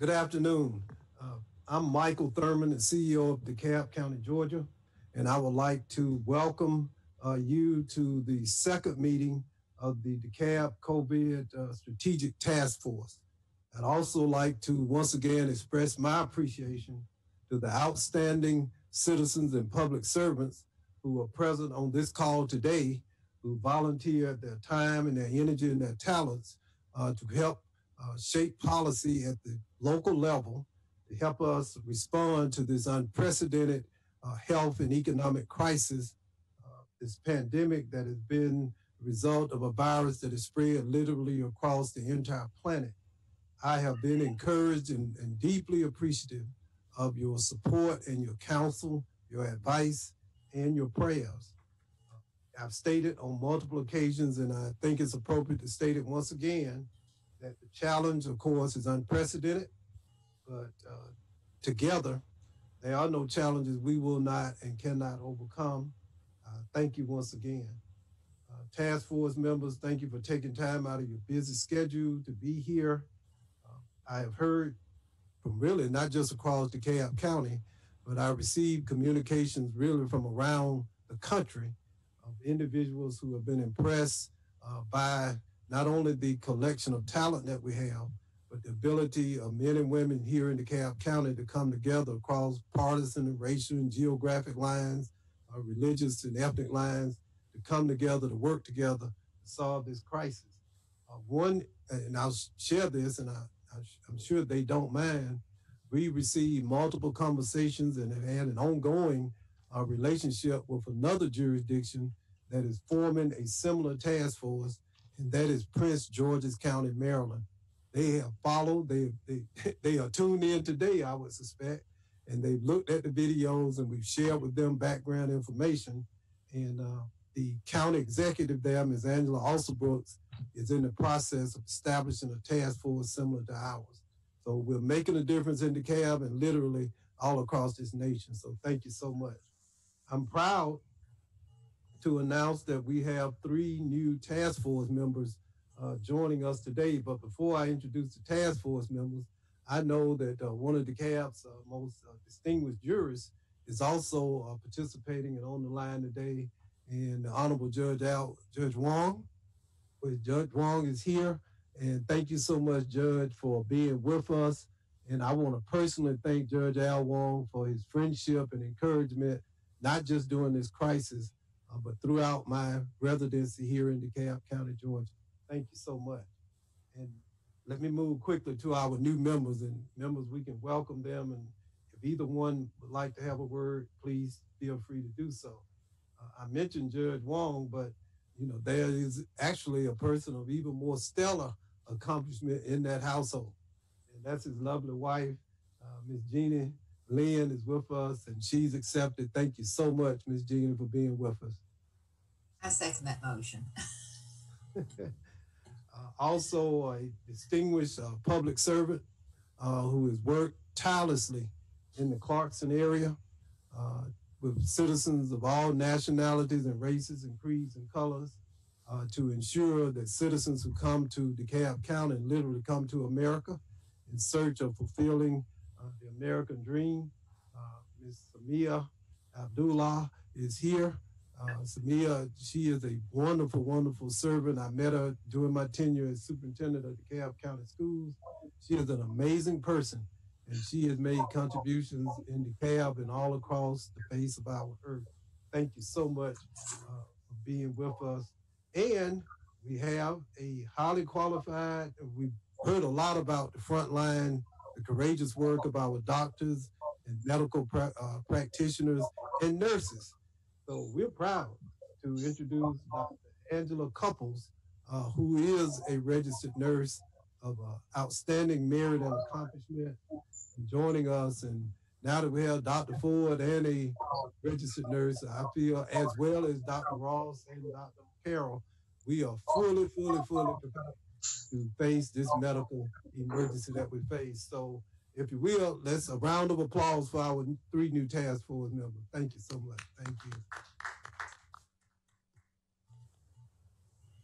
Good afternoon. Uh, I'm Michael Thurmond, the CEO of DeKalb County, Georgia, and I would like to welcome uh, you to the second meeting of the DeKalb COVID uh, Strategic Task Force. I'd also like to once again express my appreciation to the outstanding citizens and public servants who are present on this call today, who volunteered their time and their energy and their talents uh, to help uh, shape policy at the local level to help us respond to this unprecedented uh, health and economic crisis, uh, this pandemic that has been the result of a virus that has spread literally across the entire planet. I have been encouraged and, and deeply appreciative of your support and your counsel, your advice, and your prayers. I've stated on multiple occasions, and I think it's appropriate to state it once again, that the challenge, of course, is unprecedented, but uh, together, there are no challenges we will not and cannot overcome. Uh, thank you once again. Uh, task force members, thank you for taking time out of your busy schedule to be here. Uh, I have heard from really not just across DeKalb County, but I received communications really from around the country of individuals who have been impressed uh, by not only the collection of talent that we have, but the ability of men and women here in DeKalb County to come together across partisan and racial and geographic lines, uh, religious and ethnic lines, to come together, to work together to solve this crisis. Uh, one, and I'll share this, and I, I'm sure they don't mind. We received multiple conversations and have had an ongoing uh, relationship with another jurisdiction that is forming a similar task force and that is Prince George's County, Maryland. They have followed, they, they, they are tuned in today, I would suspect, and they've looked at the videos and we've shared with them background information. And uh, the county executive there, Ms. Angela Alsobrooks, is in the process of establishing a task force similar to ours. So we're making a difference in DeKalb and literally all across this nation. So thank you so much. I'm proud to announce that we have three new task force members uh, joining us today. But before I introduce the task force members, I know that uh, one of DeKalb's uh, most uh, distinguished jurists is also uh, participating and on the line today. And the Honorable Judge Al, Judge Wong, Judge Wong is here. And thank you so much, Judge, for being with us. And I want to personally thank Judge Al Wong for his friendship and encouragement, not just during this crisis, uh, but throughout my residency here in DeKalb County, Georgia. Thank you so much. And let me move quickly to our new members and members, we can welcome them. And if either one would like to have a word, please feel free to do so. Uh, I mentioned Judge Wong, but you know, there is actually a person of even more stellar accomplishment in that household. And that's his lovely wife, uh, Miss Jeannie Lynn is with us and she's accepted. Thank you so much, Ms. Jeannie, for being with us. I second that motion. Uh, also, a distinguished uh, public servant uh, who has worked tirelessly in the Clarkston area uh, with citizens of all nationalities and races and creeds and colors uh, to ensure that citizens who come to DeKalb County literally come to America in search of fulfilling the American dream. Uh, Ms. Samia Abdullah is here. Uh, Samia, she is a wonderful, wonderful servant. I met her during my tenure as superintendent of the DeKalb County Schools. She is an amazing person, and she has made contributions in the DeKalb and all across the face of our earth. Thank you so much uh, for being with us. And we have a highly qualified, we've heard a lot about the frontline the courageous work of our doctors and medical pra- uh, practitioners and nurses. So we're proud to introduce Dr. Angela Couples, uh, who is a registered nurse of uh, outstanding merit and accomplishment, joining us. And now that we have Dr. Ford and a registered nurse, I feel as well as Dr. Ross and Dr. Carroll, we are fully, fully, fully prepared to face this medical emergency that we face. So, if you will, let's a round of applause for our three new task force members. Thank you so much. Thank you.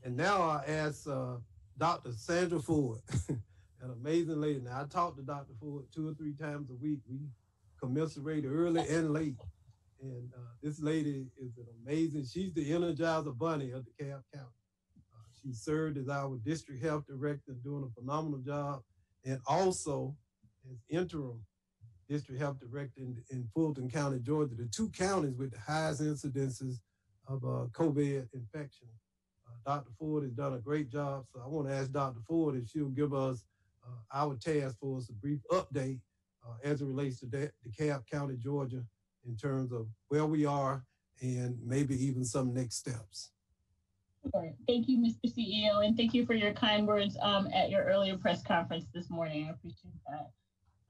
And now I ask uh, Dr. Sandra Ford. an amazing lady. Now I talk to Dr. Ford two or three times a week. We commiserate early and late. And uh, this lady is an amazing, she's the Energizer Bunny of the DeKalb County. She served as our district health director, doing a phenomenal job, and also as interim district health director in, in Fulton County, Georgia, the two counties with the highest incidences of uh, COVID infection. Uh, Dr. Ford has done a great job. So I want to ask Dr. Ford if she'll give us uh, our task force a brief update uh, as it relates to De- DeKalb County, Georgia, in terms of where we are and maybe even some next steps. Sure. Thank you, Mr. CEO, and thank you for your kind words um, at your earlier press conference this morning. I appreciate that.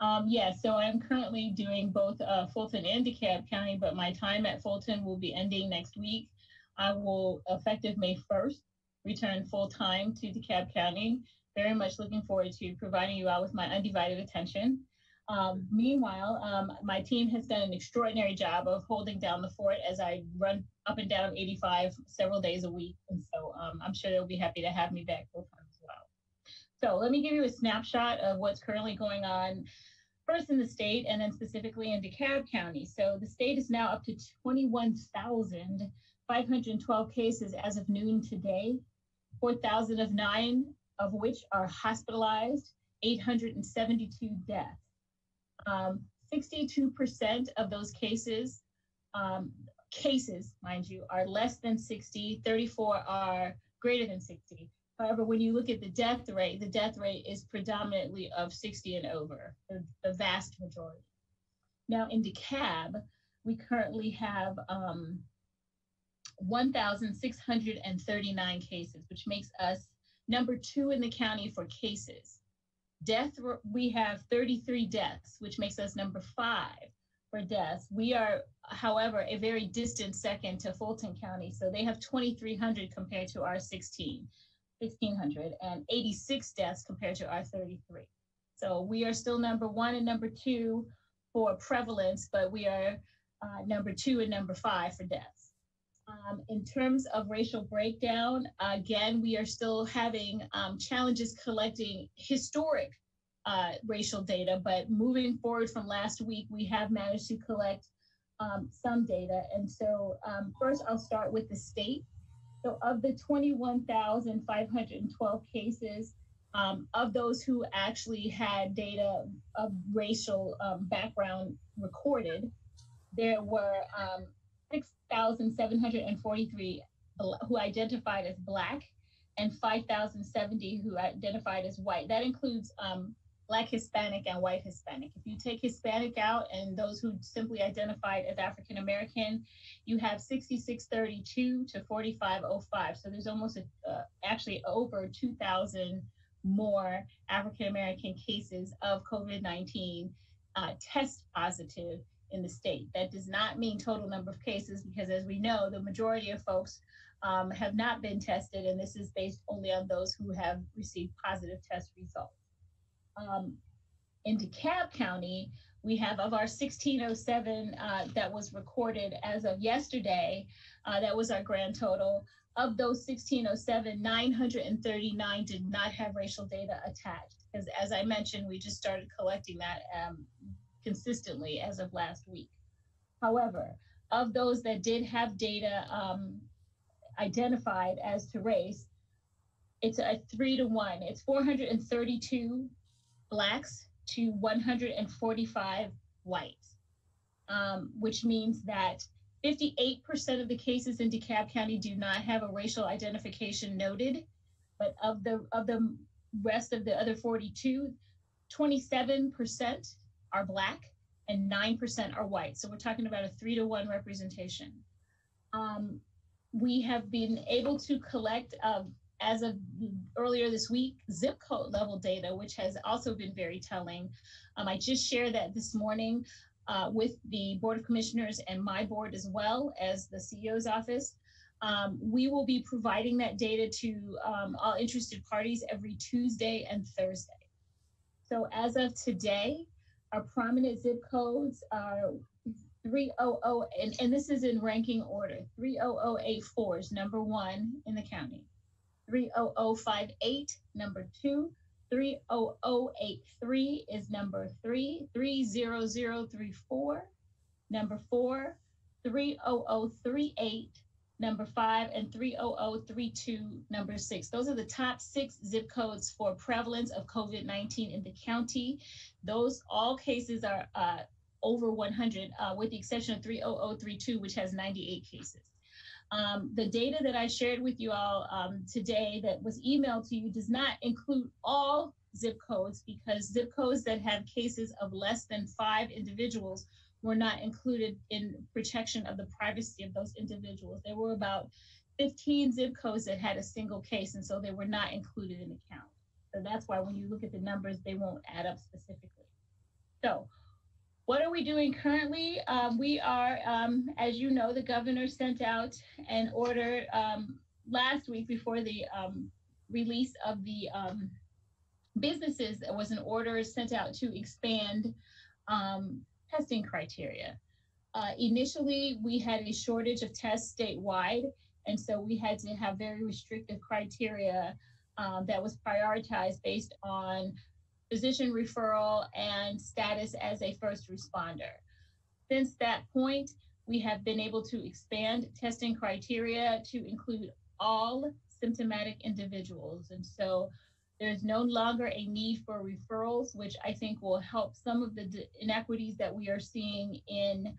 Um, yeah, so I'm currently doing both uh, Fulton and DeKalb County, but my time at Fulton will be ending next week. I will, effective May 1st, return full time to DeKalb County. Very much looking forward to providing you all with my undivided attention. Um, meanwhile, um, my team has done an extraordinary job of holding down the fort as I run up and down 85 several days a week. And so um, I'm sure they'll be happy to have me back full time as well. So let me give you a snapshot of what's currently going on first in the state and then specifically in DeKalb County. So the state is now up to 21,512 cases as of noon today, 4,009 of which are hospitalized, 872 deaths. Um, 62% of those cases, um, cases, mind you, are less than 60, 34 are greater than 60. However, when you look at the death rate, the death rate is predominantly of 60 and over, the, the vast majority. Now in DeKalb, we currently have um, 1,639 cases, which makes us number two in the county for cases. Death, we have 33 deaths, which makes us number five for deaths. We are, however, a very distant second to Fulton County. So they have 2,300 compared to our 16. 1,686 deaths compared to our 33. So we are still number one and number two for prevalence, but we are uh, number two and number five for deaths. Um, in terms of racial breakdown, again, we are still having um, challenges collecting historic uh, racial data, but moving forward from last week, we have managed to collect um, some data. And so um, first I'll start with the state. So of the 21,512 cases, um, of those who actually had data of racial um, background recorded, there were um, 6,743 who identified as Black and 5,070 who identified as white. That includes um, Black Hispanic and white Hispanic. If you take Hispanic out and those who simply identified as African American, you have 6632 to 4505. So there's almost a, uh, actually over 2,000 more African American cases of COVID 19 uh, test positive in the state. That does not mean total number of cases because, as we know, the majority of folks um, have not been tested, and this is based only on those who have received positive test results um, in DeKalb County, we have of our 1607 uh, that was recorded as of yesterday, uh, that was our grand total. Of those 1607, 939 did not have racial data attached. Because as I mentioned, we just started collecting that um, consistently as of last week. However, of those that did have data um, identified as to race, it's a three to one. It's 432 blacks to 145 whites, um, which means that 58% of the cases in DeKalb County do not have a racial identification noted, but of the of the rest of the other 42, 27% are black and 9% are white. So we're talking about a three to one representation. Um, we have been able to collect uh, as of earlier this week, zip code level data, which has also been very telling. Um, I just shared that this morning uh, with the Board of Commissioners and my board as well as the CEO's office. Um, we will be providing that data to um, all interested parties every Tuesday and Thursday. So as of today, our prominent zip codes are 300, and, and this is in ranking order. 30084 is number one in the county. 30058, number two, 30083 is number three, 30034, number four, 30038, number five, and 30032, number six. Those are the top six zip codes for prevalence of COVID 19 in the county. Those all cases are uh, over 100, uh, with the exception of 30032, which has 98 cases. Um, the data that I shared with you all um, today that was emailed to you does not include all zip codes because zip codes that have cases of less than five individuals were not included in protection of the privacy of those individuals. There were about 15 zip codes that had a single case, and so they were not included in the count. So that's why when you look at the numbers, they won't add up specifically. So what are we doing currently? Um, we are, um, as you know, the governor sent out an order um, last week before the um, release of the um, businesses. There was an order sent out to expand um, testing criteria. Uh, initially, we had a shortage of tests statewide, and so we had to have very restrictive criteria that was prioritized based on physician referral, and status as a first responder. Since that point, we have been able to expand testing criteria to include all symptomatic individuals. And so there's no longer a need for referrals, which I think will help some of the inequities that we are seeing in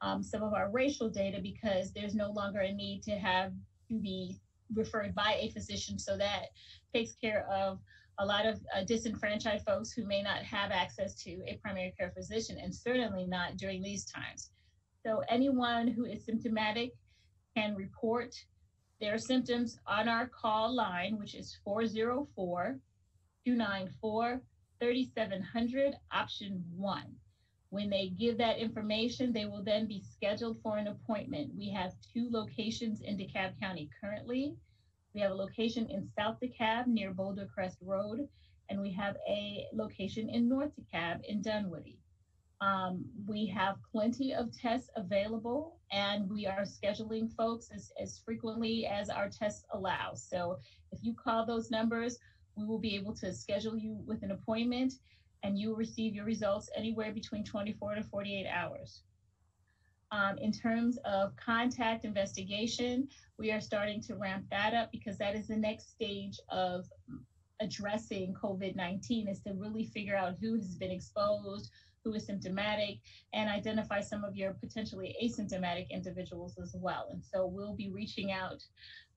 um, some of our racial data because there's no longer a need to have to be referred by a physician. So that takes care of a lot of uh, disenfranchised folks who may not have access to a primary care physician, and certainly not during these times. So, anyone who is symptomatic can report their symptoms on our call line, which is 404 294 3700, option one. When they give that information, they will then be scheduled for an appointment. We have two locations in DeKalb County currently. We have a location in South DeKalb near Boulder Crest Road, and we have a location in North DeKalb in Dunwoody. Um, we have plenty of tests available, and we are scheduling folks as, as frequently as our tests allow. So if you call those numbers, we will be able to schedule you with an appointment, and you will receive your results anywhere between 24 to 48 hours. Um, in terms of contact investigation, we are starting to ramp that up because that is the next stage of addressing COVID 19 is to really figure out who has been exposed, who is symptomatic, and identify some of your potentially asymptomatic individuals as well. And so we'll be reaching out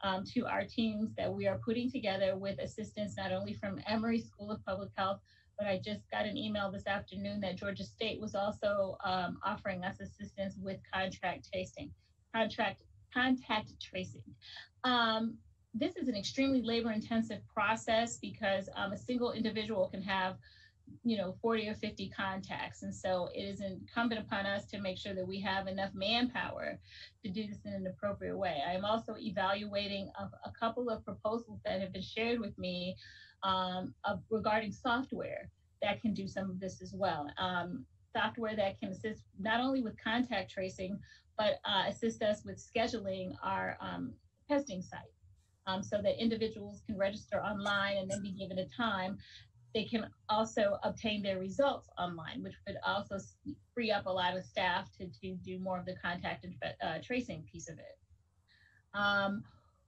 um, to our teams that we are putting together with assistance not only from Emory School of Public Health, but I just got an email this afternoon that Georgia State was also um, offering us assistance with contract tracing, contract contact tracing. Um, this is an extremely labor intensive process because um, a single individual can have you know 40 or 50 contacts and so it is incumbent upon us to make sure that we have enough manpower to do this in an appropriate way i am also evaluating a, a couple of proposals that have been shared with me um, of, regarding software that can do some of this as well. Um, software that can assist not only with contact tracing, but uh, assist us with scheduling our um, testing site um, so that individuals can register online and then be given a time. They can also obtain their results online, which would also free up a lot of staff to, to do more of the contact and uh, tracing piece of it. Um,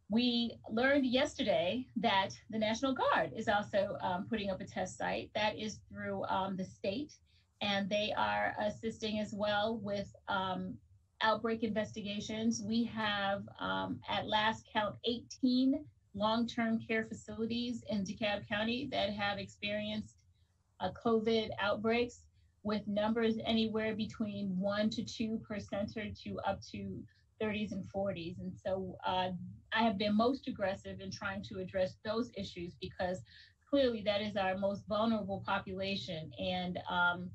we learned yesterday that the National Guard is also um, putting up a test site that is through um, the state, and they are assisting as well with um, outbreak investigations. We have, um, at last count, 18 long term care facilities in DeKalb County that have experienced uh, COVID outbreaks with numbers anywhere between one to two per center to up to 30s and 40s. And so uh, I have been most aggressive in trying to address those issues because clearly that is our most vulnerable population and um,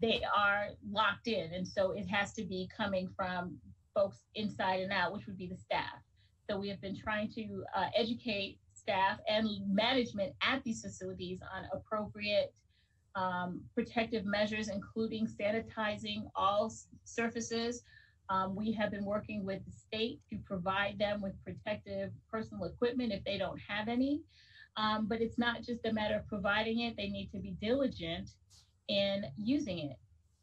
they are locked in. And so it has to be coming from folks inside and out, which would be the staff. So we have been trying to uh, educate staff and management at these facilities on appropriate um, protective measures, including sanitizing all surfaces, um, we have been working with the state to provide them with protective personal equipment if they don't have any. Um, but it's not just a matter of providing it, they need to be diligent in using it.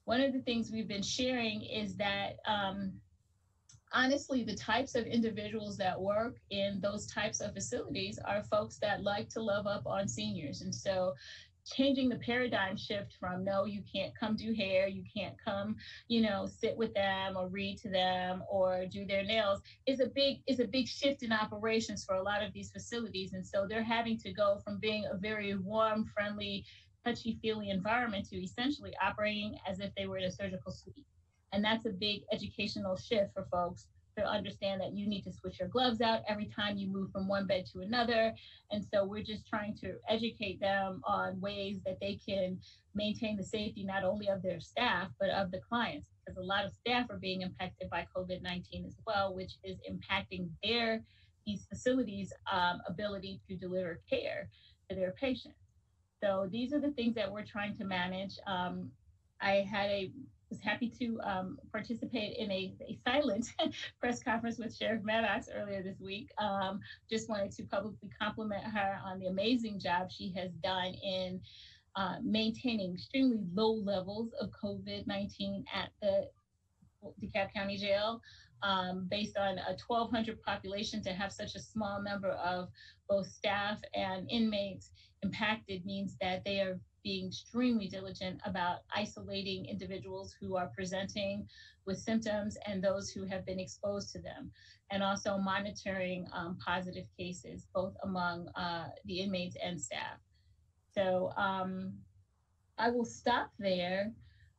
One of the things we've been sharing is that um, honestly, the types of individuals that work in those types of facilities are folks that like to love up on seniors. And so changing the paradigm shift from no you can't come do hair you can't come you know sit with them or read to them or do their nails is a big is a big shift in operations for a lot of these facilities and so they're having to go from being a very warm friendly touchy feely environment to essentially operating as if they were in a surgical suite and that's a big educational shift for folks to understand that you need to switch your gloves out every time you move from one bed to another. And so we're just trying to educate them on ways that they can maintain the safety not only of their staff, but of the clients. Because a lot of staff are being impacted by COVID 19 as well, which is impacting their these facilities' um, ability to deliver care to their patients. So these are the things that we're trying to manage. Um, I had a was happy to um, participate in a, a silent press conference with Sheriff Maddox earlier this week. Um, just wanted to publicly compliment her on the amazing job she has done in uh, maintaining extremely low levels of COVID 19 at the DeKalb County Jail. Um, based on a 1,200 population, to have such a small number of both staff and inmates impacted means that they are being extremely diligent about isolating individuals who are presenting with symptoms and those who have been exposed to them, and also monitoring um, positive cases, both among uh, the inmates and staff. So um, I will stop there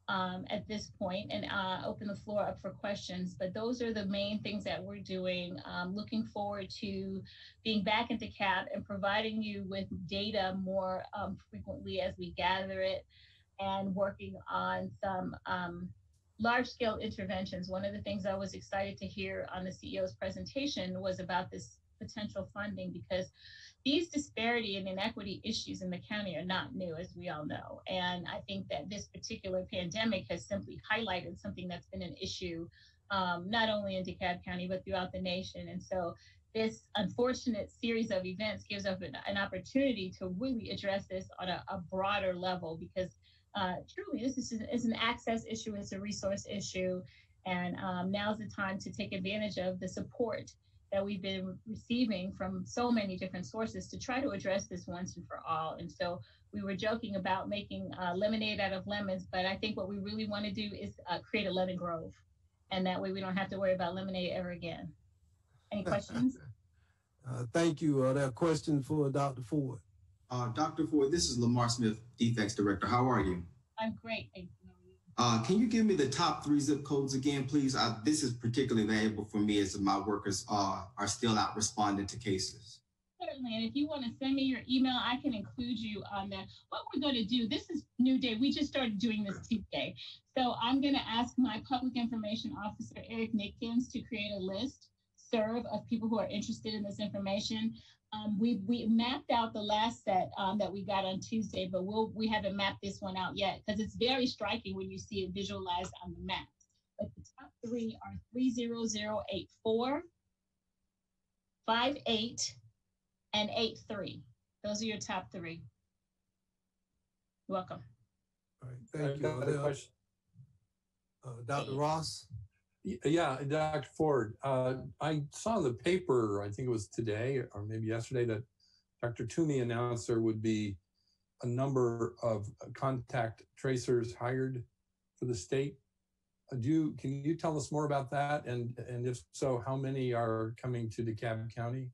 um, at this point and uh, open the floor up for questions. But those are the main things that we're doing. Um, looking forward to being back into CAP and providing you with data more um, frequently as we gather it and working on some um, large scale interventions. One of the things I was excited to hear on the CEO's presentation was about this potential funding because these disparity and inequity issues in the county are not new, as we all know. And I think that this particular pandemic has simply highlighted something that's been an issue, um, not only in DeKalb County, but throughout the nation. And so this unfortunate series of events gives us an, an opportunity to really address this on a, a broader level because uh, truly this is, is, an access issue, it's a resource issue. And um, now's the time to take advantage of the support that we've been receiving from so many different sources to try to address this once and for all. And so we were joking about making uh, lemonade out of lemons, but I think what we really want to do is uh, create a lemon grove. And that way we don't have to worry about lemonade ever again. Any questions? uh, thank you. Uh, that question for Dr. Ford. Uh, Dr. Ford, this is Lamar Smith, DFCS Director. How are you? I'm great. Thank you. Uh, can you give me the top three zip codes again, please? Uh, this is particularly valuable for me as my workers are, are still out responding to cases. Certainly, and if you want to send me your email, I can include you on that. What we're going to do, this is new day. We just started doing this today. So I'm going to ask my public information officer, Eric Nickens, to create a list, serve of people who are interested in this information. Um, we we mapped out the last set um, that we got on Tuesday, but we'll we haven't mapped this one out yet because it's very striking when you see it visualized on the map. But the top three are 30084, 58, and 83. Those are your top three. You're welcome. All right, thank you. Uh, uh, Dr. Ross? Yeah, Dr. Ford, uh, I saw the paper, I think it was today or maybe yesterday, that Dr. Toomey announced there would be a number of contact tracers hired for the state. Uh, do you, can you tell us more about that? And, and if so, how many are coming to DeKalb County?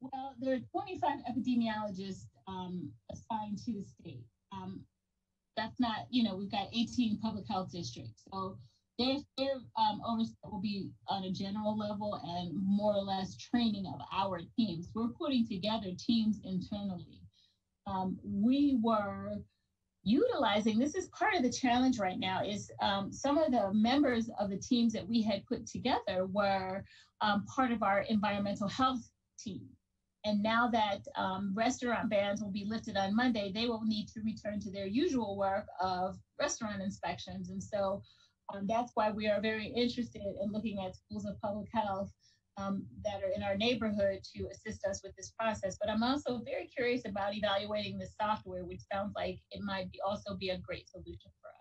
Well, there are 25 epidemiologists um, assigned to the state. Um, that's not, you know, we've got 18 public health districts. So their, their um, oversight will be on a general level and more or less training of our teams. We're putting together teams internally. Um, we were utilizing this is part of the challenge right now is um, some of the members of the teams that we had put together were um, part of our environmental health team and now that um, restaurant bans will be lifted on monday they will need to return to their usual work of restaurant inspections and so um, that's why we are very interested in looking at schools of public health um, that are in our neighborhood to assist us with this process. But I'm also very curious about evaluating the software, which sounds like it might be also be a great solution for us.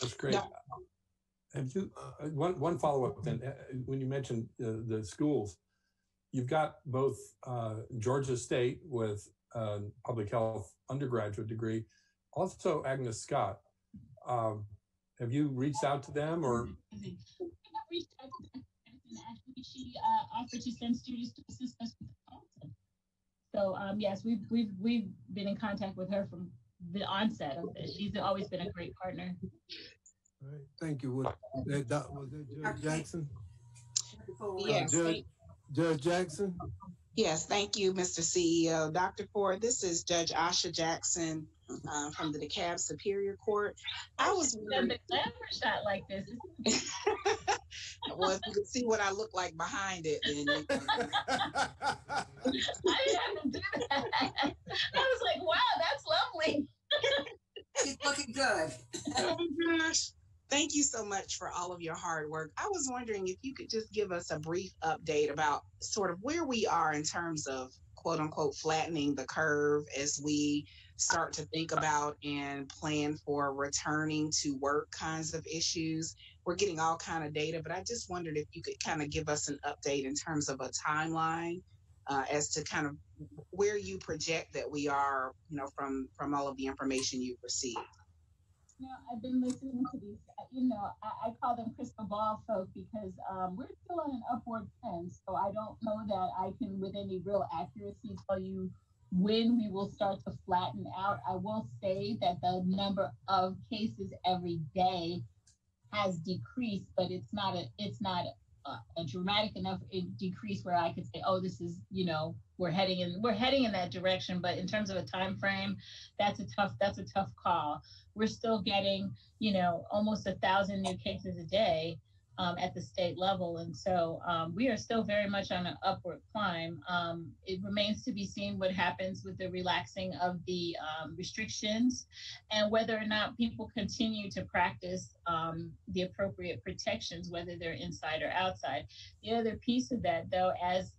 That's great. Have you, uh, one, one follow-up then, uh, when you mentioned uh, the schools, you've got both uh, Georgia State with a public health undergraduate degree, also Agnes Scott. Um, Have you reached out to them or? I got reached out to Dr. Jackson. Actually, she uh, offered to send students to assist us with the content. So um, yes, we've we've we've been in contact with her from the onset of this. She's always been a great partner. All right, thank you. Was that, doc- was that Judge Okay. Jackson? Yes, Judge, thank- Judge Jackson? yes, thank you, Mr. CEO. Dr. Ford, this is Judge Asha Jackson uh, from the DeKalb Superior Court. I was Done wondering, the glamour shot like this. well, if you could see what I look like behind it, then you- I didn't have to do that. I was like, wow, that's lovely. She's looking good. Oh my gosh. Thank you so much for all of your hard work. I was wondering if you could just give us a brief update about sort of where we are in terms of quote unquote flattening the curve as we start to think about and plan for returning to work kinds of issues. We're getting all kind of data, but I just wondered if you could kind of give us an update in terms of a timeline uh, as to kind of where you project that we are, you know, from from all of the information you've received. You know, I've been listening to these, uh, you know, I, I call them crystal ball folk because um, we're still on an upward trend. So I don't know that I can, with any real accuracy, tell you when we will start to flatten out. I will say that the number of cases every day has decreased, but it's not a, it's not a, a dramatic enough eh, decrease where I could say, oh, this is, you know, we're heading in, we're heading in that direction. But in terms of a time frame, that's a tough, that's a tough call we're still getting, you know, almost a thousand new cases a day um, at the state level. And so um, we are still very much on an upward climb. Um, it remains to be seen what happens with the relaxing of the um, restrictions and whether or not people continue to practice um, the appropriate protections, whether they're inside or outside. The other piece of that, though, as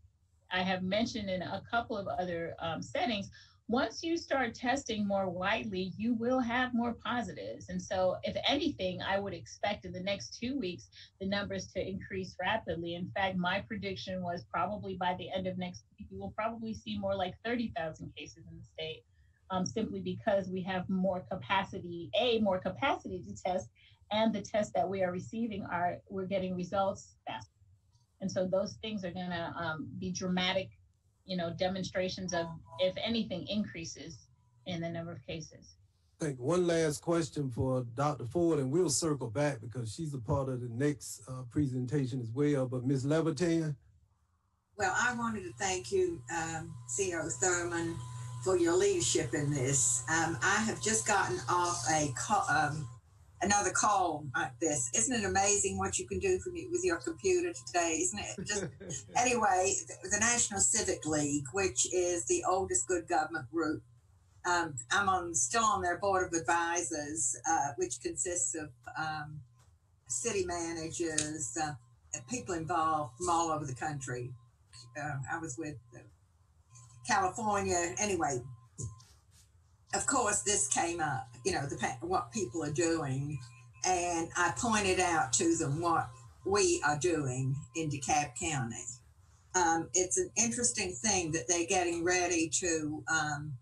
I have mentioned in a couple of other um, settings, once you start testing more widely, you will have more positives. And so, if anything, I would expect in the next two weeks the numbers to increase rapidly. In fact, my prediction was probably by the end of next week, we will probably see more like 30,000 cases in the state, um, simply because we have more capacity, A, more capacity to test, and the tests that we are receiving are, we're getting results faster. And so, those things are going to um, be dramatic you know, demonstrations of, if anything, increases in the number of cases. think one last question for Dr. Ford, and we'll circle back because she's a part of the next uh, presentation as well. But Ms. Levitan, Well, I wanted to thank you, um, CEO Thurmond, for your leadership in this. Um, I have just gotten off a call, um, another call like this. Isn't it amazing what you can do me with your computer today? Isn't it? Just anyway, the, the National Civic League, which is the oldest good government group. Um, I'm on still on their board of advisors, uh, which consists of um, city managers, uh, people involved from all over the country. Uh, I was with uh, California. Anyway, of course, this came up. You know, the what people are doing, and I pointed out to them what we are doing in DeKalb County. Um, it's an interesting thing that they're getting ready to um,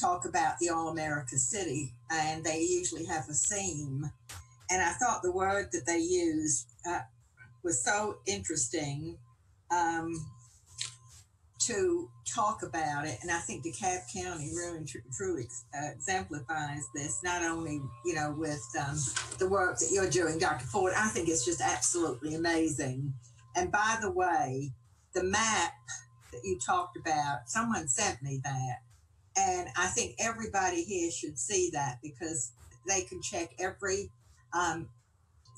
talk about the All America City, and they usually have a theme. And I thought the word that they used uh, was so interesting um, to talk about it. And I think DeKalb County really truly uh, exemplifies this, not only, you know, with um, the work that you're doing, Dr. Ford, I think it's just absolutely amazing. And by the way, the map that you talked about, someone sent me that. And I think everybody here should see that because they can check every um,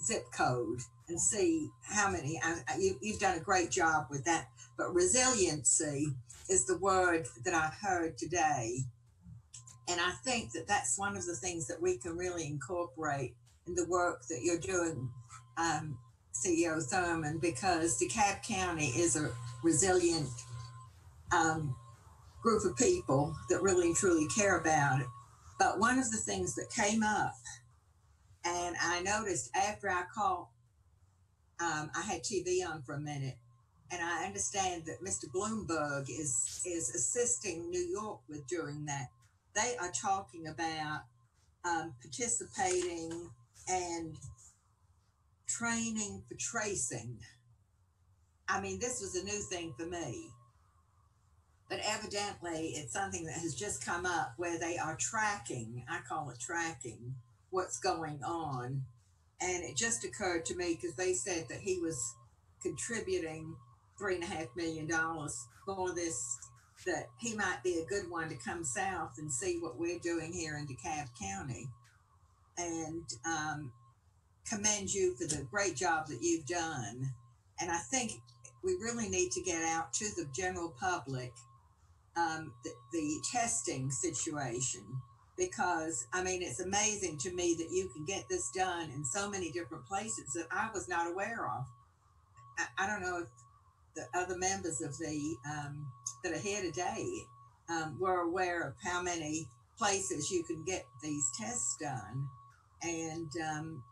zip code and see how many. I, you, you've done a great job with that. But resiliency is the word that I heard today. And I think that that's one of the things that we can really incorporate in the work that you're doing, um, CEO Thurmond because DeKalb County is a resilient um, group of people that really and truly care about it. But one of the things that came up, and I noticed after I called, um, I had TV on for a minute, and I understand that Mr. Bloomberg is is assisting New York with doing that. They are talking about um, participating and training for tracing. I mean, this was a new thing for me. But evidently, it's something that has just come up where they are tracking, I call it tracking, what's going on. And it just occurred to me because they said that he was contributing three and a half million dollars for this, that he might be a good one to come south and see what we're doing here in DeKalb County. And um, commend you for the great job that you've done. And I think we really need to get out to the general public um, the, the testing situation because I mean it's amazing to me that you can get this done in so many different places that I was not aware of. I, I don't know if the other members of the um, that are here today um, were aware of how many places you can get these tests done, and um,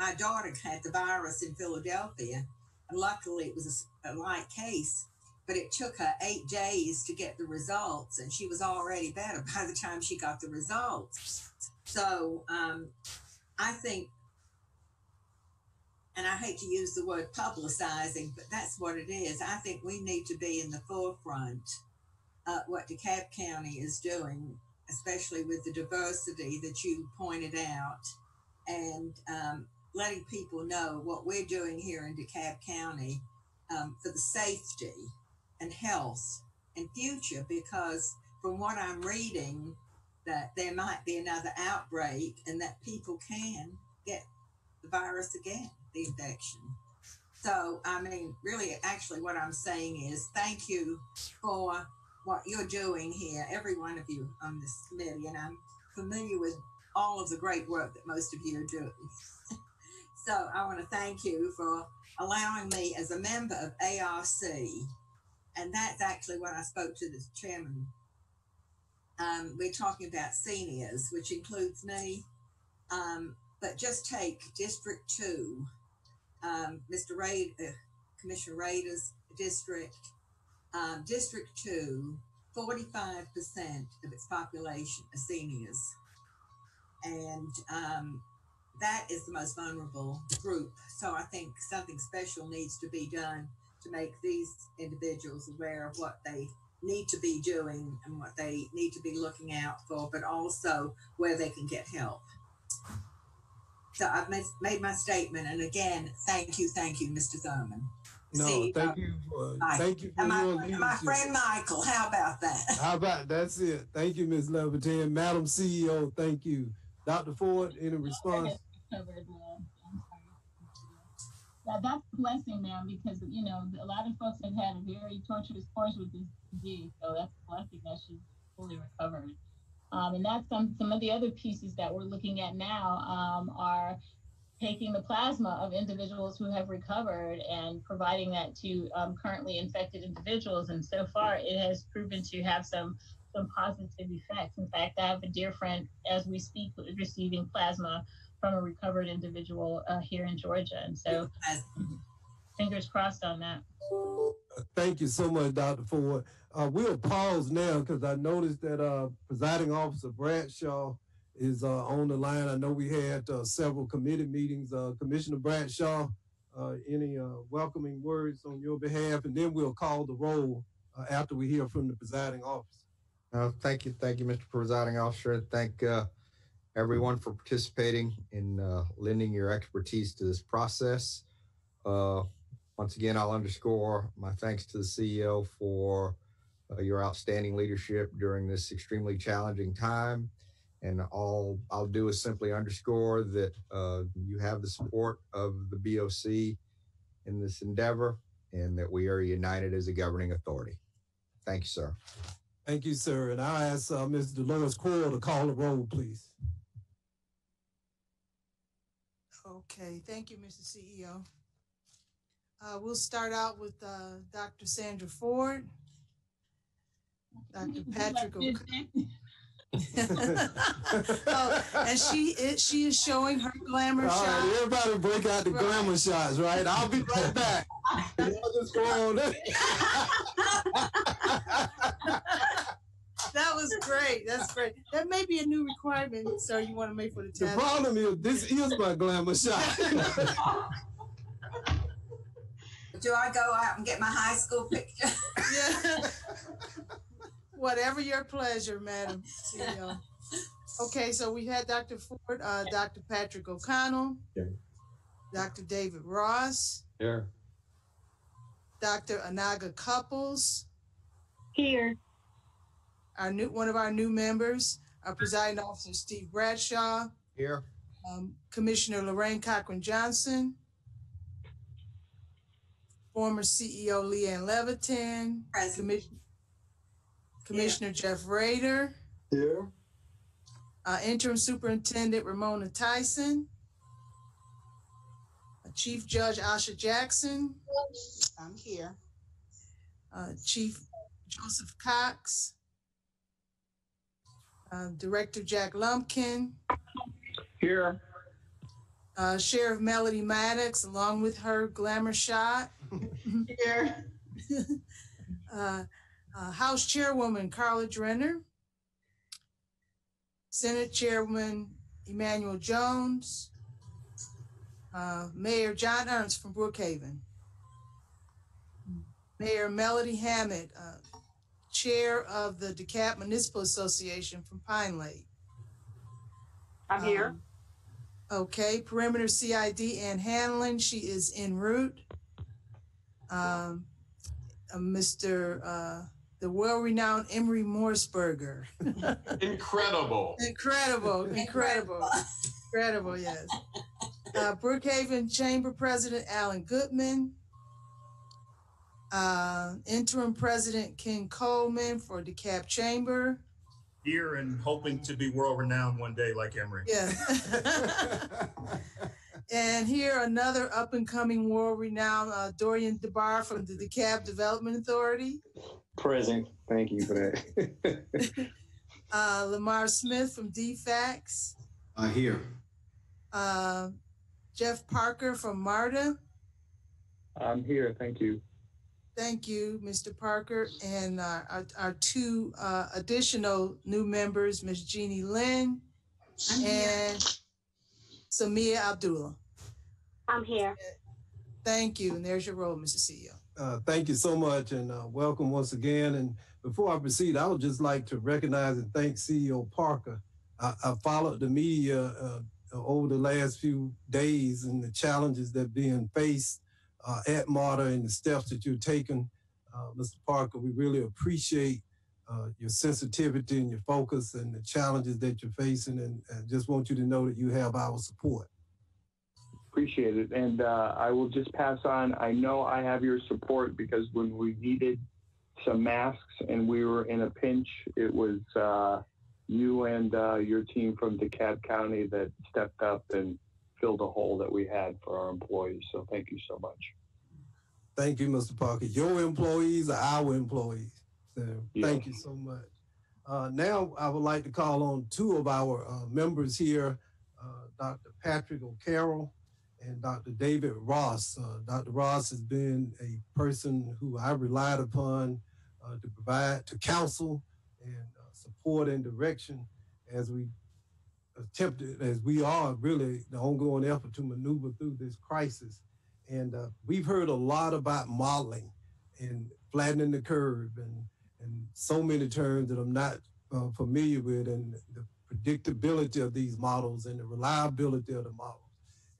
my daughter had the virus in Philadelphia, and luckily it was a, a light case. But it took her eight days to get the results, and she was already better by the time she got the results. So um, I think, and I hate to use the word publicizing, but that's what it is. I think we need to be in the forefront uh, what DeKalb County is doing, especially with the diversity that you pointed out, and um, letting people know what we're doing here in DeKalb County um, for the safety and health and future. Because from what I'm reading, that there might be another outbreak and that people can get the virus again, the infection. So, I mean, really, actually, what I'm saying is thank you for what you're doing here, every one of you on this committee, and I'm familiar with all of the great work that most of you are doing. so I want to thank you for allowing me as a member of ARC, and that's actually when I spoke to the chairman. Um, we're talking about seniors, which includes me, um, but just take District Two, um, Mr. Raid, uh, Commissioner Rader's district, um, District 2, 45% of its population are seniors. And um, that is the most vulnerable group. So I think something special needs to be done to make these individuals aware of what they need to be doing and what they need to be looking out for, but also where they can get help. So I've made, made my statement. And again, thank you, thank you, Mr. Thurmond. No, See, thank uh, you. For, Hi. thank you for And my, your and my friend Michael, how about that? How about that's it? Thank you, Ms. Levitan. Madam CEO, thank you. Dr. Ford, any response? covered well. I'm sorry. That, that's a blessing, man, because you know a lot of folks have had a very torturous course with this disease, so that's a blessing that she's fully recovered. Um, and that's some some of the other pieces that we're looking at now um, are taking the plasma of individuals who have recovered and providing that to um, currently infected individuals. And so far, it has proven to have some some positive effects. In fact, I have a dear friend as we speak receiving plasma from a recovered individual uh, here in Georgia. And so, fingers crossed on that. Thank you so much, Dr. Ford. Uh, we'll pause now because I noticed that uh, presiding officer Bradshaw is uh, on the line. I know we had uh, several committee meetings. Uh, Commissioner Bradshaw, uh, any welcoming words on your behalf, and then we'll call the roll after we hear from the presiding officer. Thank you, thank you, Mr. Presiding Officer. Thank everyone for participating in lending your expertise to this process. Once again, I'll underscore my thanks to the CEO for uh, your outstanding leadership during this extremely challenging time. And all I'll do is simply underscore that uh, you have the support of the BOC in this endeavor and that we are united as a governing authority. Thank you, sir. Thank you, sir. And I'll ask uh, Ms. Dolores Coyle to call the roll, please. Okay, thank you, Mr. CEO. Uh, we'll start out with uh, Dr. Sandra Ford. Dr. Patrick O'Connor. oh, and she is she is showing her glamour All shot. right, everybody break out the Right. glamour shots, right? I'll be right back. Y'all just on. That was great. That's great. That may be a new requirement, sir. You want to make for the The problem is, this is my glamour shot. Do I go out and get my high school picture? Yeah. Whatever your pleasure, Madam CEO. Okay, so we had Dr. Ford, uh, Dr. Patrick O'Connell, Here. Dr. David Ross, Here. Dr. Anaga Couples, Here. our new one of our new members, our presiding officer Steve Bradshaw, Here. um, Commissioner Lorraine Cochran Johnson, former CEO Liane Levetan, Present. Commis- Commissioner Jeff Rader, Here. uh, Interim Superintendent Ramona Tyson, uh, Chief Judge Asha Jackson, I'm here. uh, Chief Joseph Cox, uh, Director Jack Lumpkin, Here. uh, Sheriff Melody Maddox, along with her glamour shot, Here. uh, uh, House Chairwoman Karla Drenner, Senate Chairman Emanuel Jones, uh, Mayor John Ernst from Brookhaven, Mayor Melody Hammet, uh, Chair of the DeKalb Municipal Association from Pine Lake. I'm here. Um, Okay, Perimeter CID Ann Hanlon, she is en route. Um, uh, Mr. Uh, the well-renowned Emory Morsberger. Incredible. incredible, incredible, incredible, yes. Uh, Brookhaven Chamber President Alan Goodman. Uh, interim President Ken Coleman for DeKalb Chamber. Here and hoping to be world renowned one day like Emory. Yeah. And here, another up and coming world renowned uh, Dorian DeBarr from the DeKalb Development Authority, Present. Thank you for that. uh, Lamar Smith from DFCS, Uh, here. uh, Jeff Parker from MARTA. I'm here. Thank you. Thank you, Mr. Parker. And uh, our, our two uh, additional new members, Ms. Jeannie Lynn I'm here. And Samia Abdullah. I'm here. Thank you. And there's your role, Mr. CEO. Uh, thank you so much and uh, welcome once again. And before I proceed, I would just like to recognize and thank CEO Parker. I, I followed the media uh, over the last few days and the challenges that are being faced uh, at MARTA and the steps that you're taking. Uh, Mr. Parker, we really appreciate uh, your sensitivity and your focus and the challenges that you're facing. And, and just want you to know that you have our support. Appreciate it. And uh, I will just pass on. I know I have your support because when we needed some masks and we were in a pinch, it was uh, you and uh, your team from DeKalb County that stepped up and filled a hole that we had for our employees. So thank you so much. Thank you, Mr. Parker. Your employees are our employees. So thank you so much. Uh, now I would like to call on two of our uh, members here, uh, Dr. Patrick O'Carroll and Dr. David Ross. Uh, Dr. Ross has been a person who I relied upon uh, to provide to counsel and uh, support and direction as we attempted, as we are really the ongoing effort to maneuver through this crisis. And uh, we've heard a lot about modeling and flattening the curve and, and so many terms that I'm not uh, familiar with and the predictability of these models and the reliability of the models.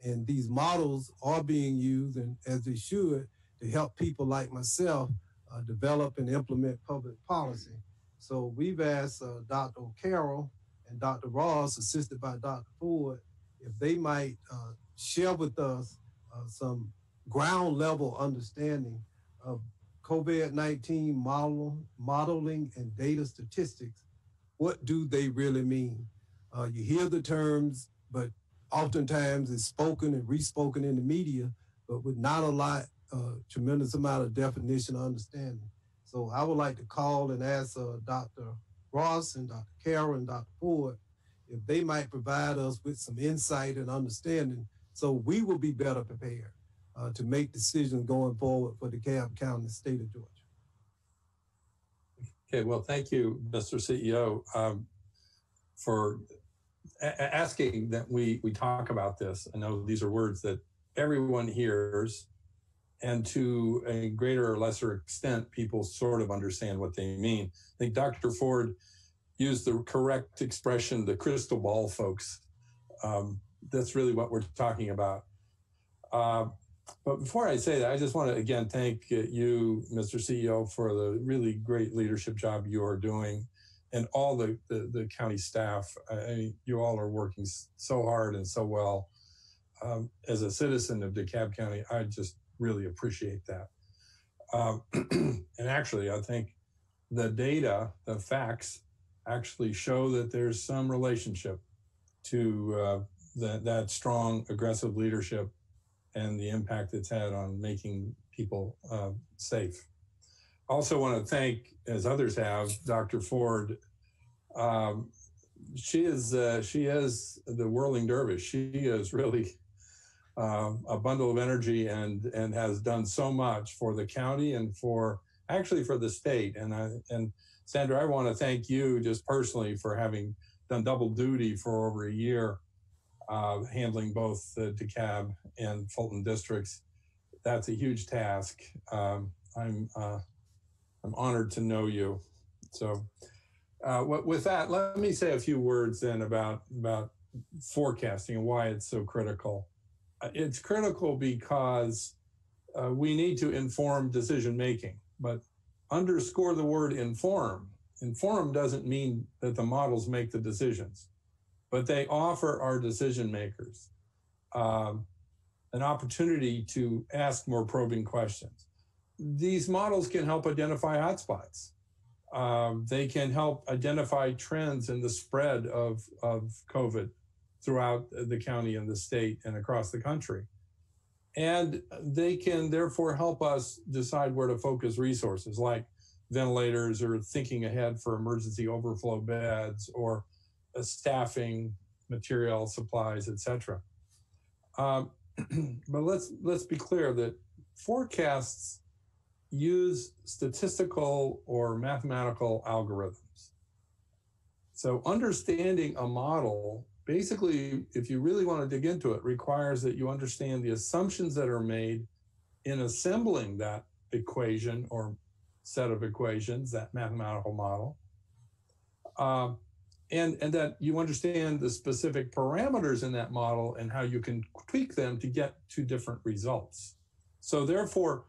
And these models are being used and as they should to help people like myself uh, develop and implement public policy. So we've asked uh, Dr. O'Carroll and Dr. Ross, assisted by Dr. Ford, if they might uh, share with us uh, some ground level understanding of COVID 19 model, modeling and data statistics. What do they really mean? Uh, you hear the terms, but oftentimes it's spoken and respoken in the media, but with not a lot a tremendous amount of definition and understanding. So I would like to call and ask uh, Dr. Ross and Dr. Carroll and Dr. Ford if they might provide us with some insight and understanding so we will be better prepared uh, to make decisions going forward for DeKalb County, state of Georgia. Okay, well, thank you, Mr. CEO, um, for asking that we we talk about this. I know these are words that everyone hears, and to a greater or lesser extent, people sort of understand what they mean. I think Dr. Ford used the correct expression, the crystal ball, folks. Um, that's really what we're talking about. Uh, but before I say that, I just want to again thank you, Mr. CEO, for the really great leadership job you are doing and all the, the, the county staff. I mean, you all are working so hard and so well. Um, as a citizen of DeKalb County, I just really appreciate that. Um, and actually, I think the data, the facts, actually show that there's some relationship to uh, that, that strong, aggressive leadership and the impact it's had on making people uh, safe. Also, want to thank, as others have, Dr. Ford. Um, she is uh, she is the whirling dervish. She is really uh, a bundle of energy and and has done so much for the county and for actually for the state. And I and Sandra, I want to thank you just personally for having done double duty for over a year uh, handling both the DeKalb and Fulton districts. That's a huge task. Um, I'm uh, I'm honored to know you. So, uh, with that, let me say a few words then about about forecasting and why it's so critical. Uh, it's critical because uh, we need to inform decision making, but underscore the word inform. Inform doesn't mean that the models make the decisions but they offer our decision makers um, an opportunity to ask more probing questions. These models can help identify hotspots. Um, they can help identify trends in the spread of, of COVID throughout the county and the state and across the country. And they can therefore help us decide where to focus resources like ventilators or thinking ahead for emergency overflow beds or staffing, material, supplies, etc. Um, but let's let's be clear that forecasts use statistical or mathematical algorithms. So understanding a model, basically, if you really want to dig into it, requires that you understand the assumptions that are made in assembling that equation or set of equations, that mathematical model. Uh, and and that you understand the specific parameters in that model and how you can tweak them to get to different results. So therefore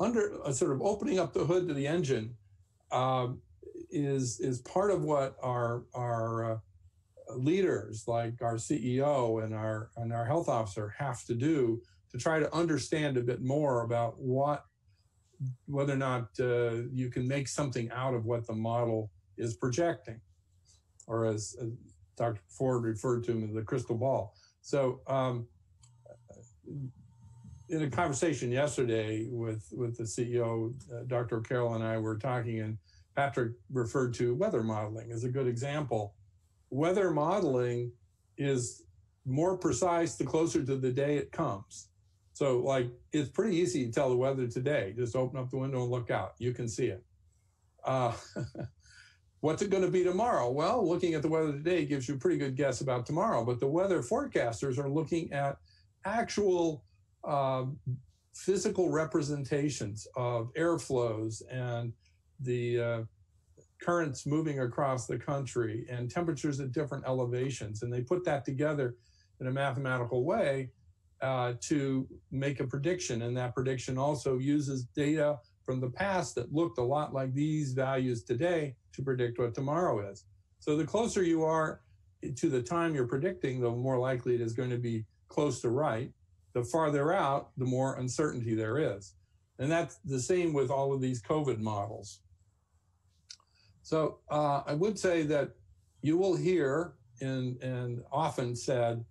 under a sort of opening up the hood to the engine um, is is part of what our our uh, leaders like our CEO and our and our health officer have to do to try to understand a bit more about what whether or not uh, you can make something out of what the model is projecting or as, Dr. Ford referred to him the crystal ball. So, um, in a conversation yesterday with with the CEO, uh, Dr. Carroll and I were talking, and Patrick referred to weather modeling as a good example. Weather modeling is more precise the closer to the day it comes. So, like, it's pretty easy to tell the weather today. Just open up the window and look out. You can see it. Uh, What's it going to be tomorrow? Well, looking at the weather today gives you a pretty good guess about tomorrow, but the weather forecasters are looking at actual uh, physical representations of airflows and the uh, currents moving across the country and temperatures at different elevations. And they put that together in a mathematical way uh, to make a prediction. And that prediction also uses data from the past that looked a lot like these values today to predict what tomorrow is. So the closer you are to the time you're predicting, the more likely it is going to be close to right. The farther out, the more uncertainty there is. And that's the same with all of these COVID models. So uh, I would say that you will hear and, and often said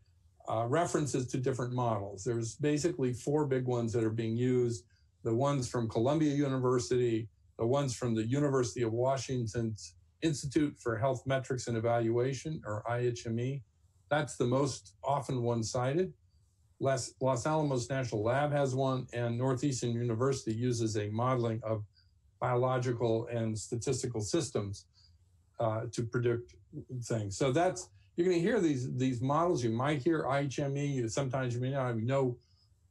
uh, references to different models. There's basically four big ones that are being used the ones from Columbia University, the ones from the University of Washington's Institute for Health Metrics and Evaluation, or IHME. That's the most often one cited. Los, Los Alamos National Lab has one, and Northeastern University uses a modeling of biological and statistical systems uh, to predict things. So that's you're going to hear these these models. You might hear IHME. Sometimes you may not know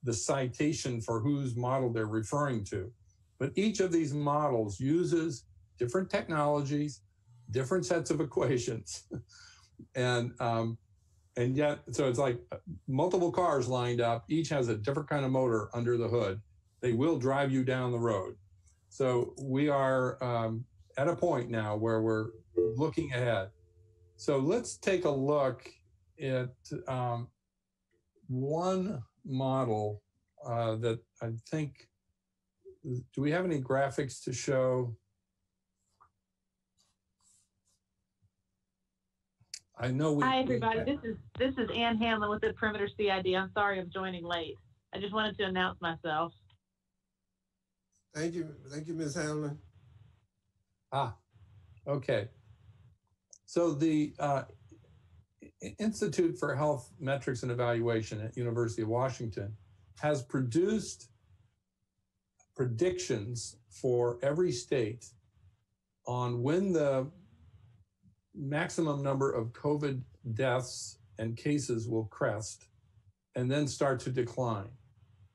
the citation for whose model they're referring to. But each of these models uses different technologies, different sets of equations, and um, and yet so it's like multiple cars lined up. Each has a different kind of motor under the hood. They will drive you down the road. So we are um, at a point now where we're looking ahead. So let's take a look at um, one model uh, that I think, do we have any graphics to show? I know we. Hi, everybody. This is this is Ann Hanlon with the Perimeter CID. I'm sorry I'm joining late. I just wanted to announce myself. Thank you. Thank you, Ms. Hanlon. Ah, okay. So the uh, Institute for Health Metrics and Evaluation at University of Washington has produced predictions for every state on when the maximum number of COVID deaths and cases will crest and then start to decline.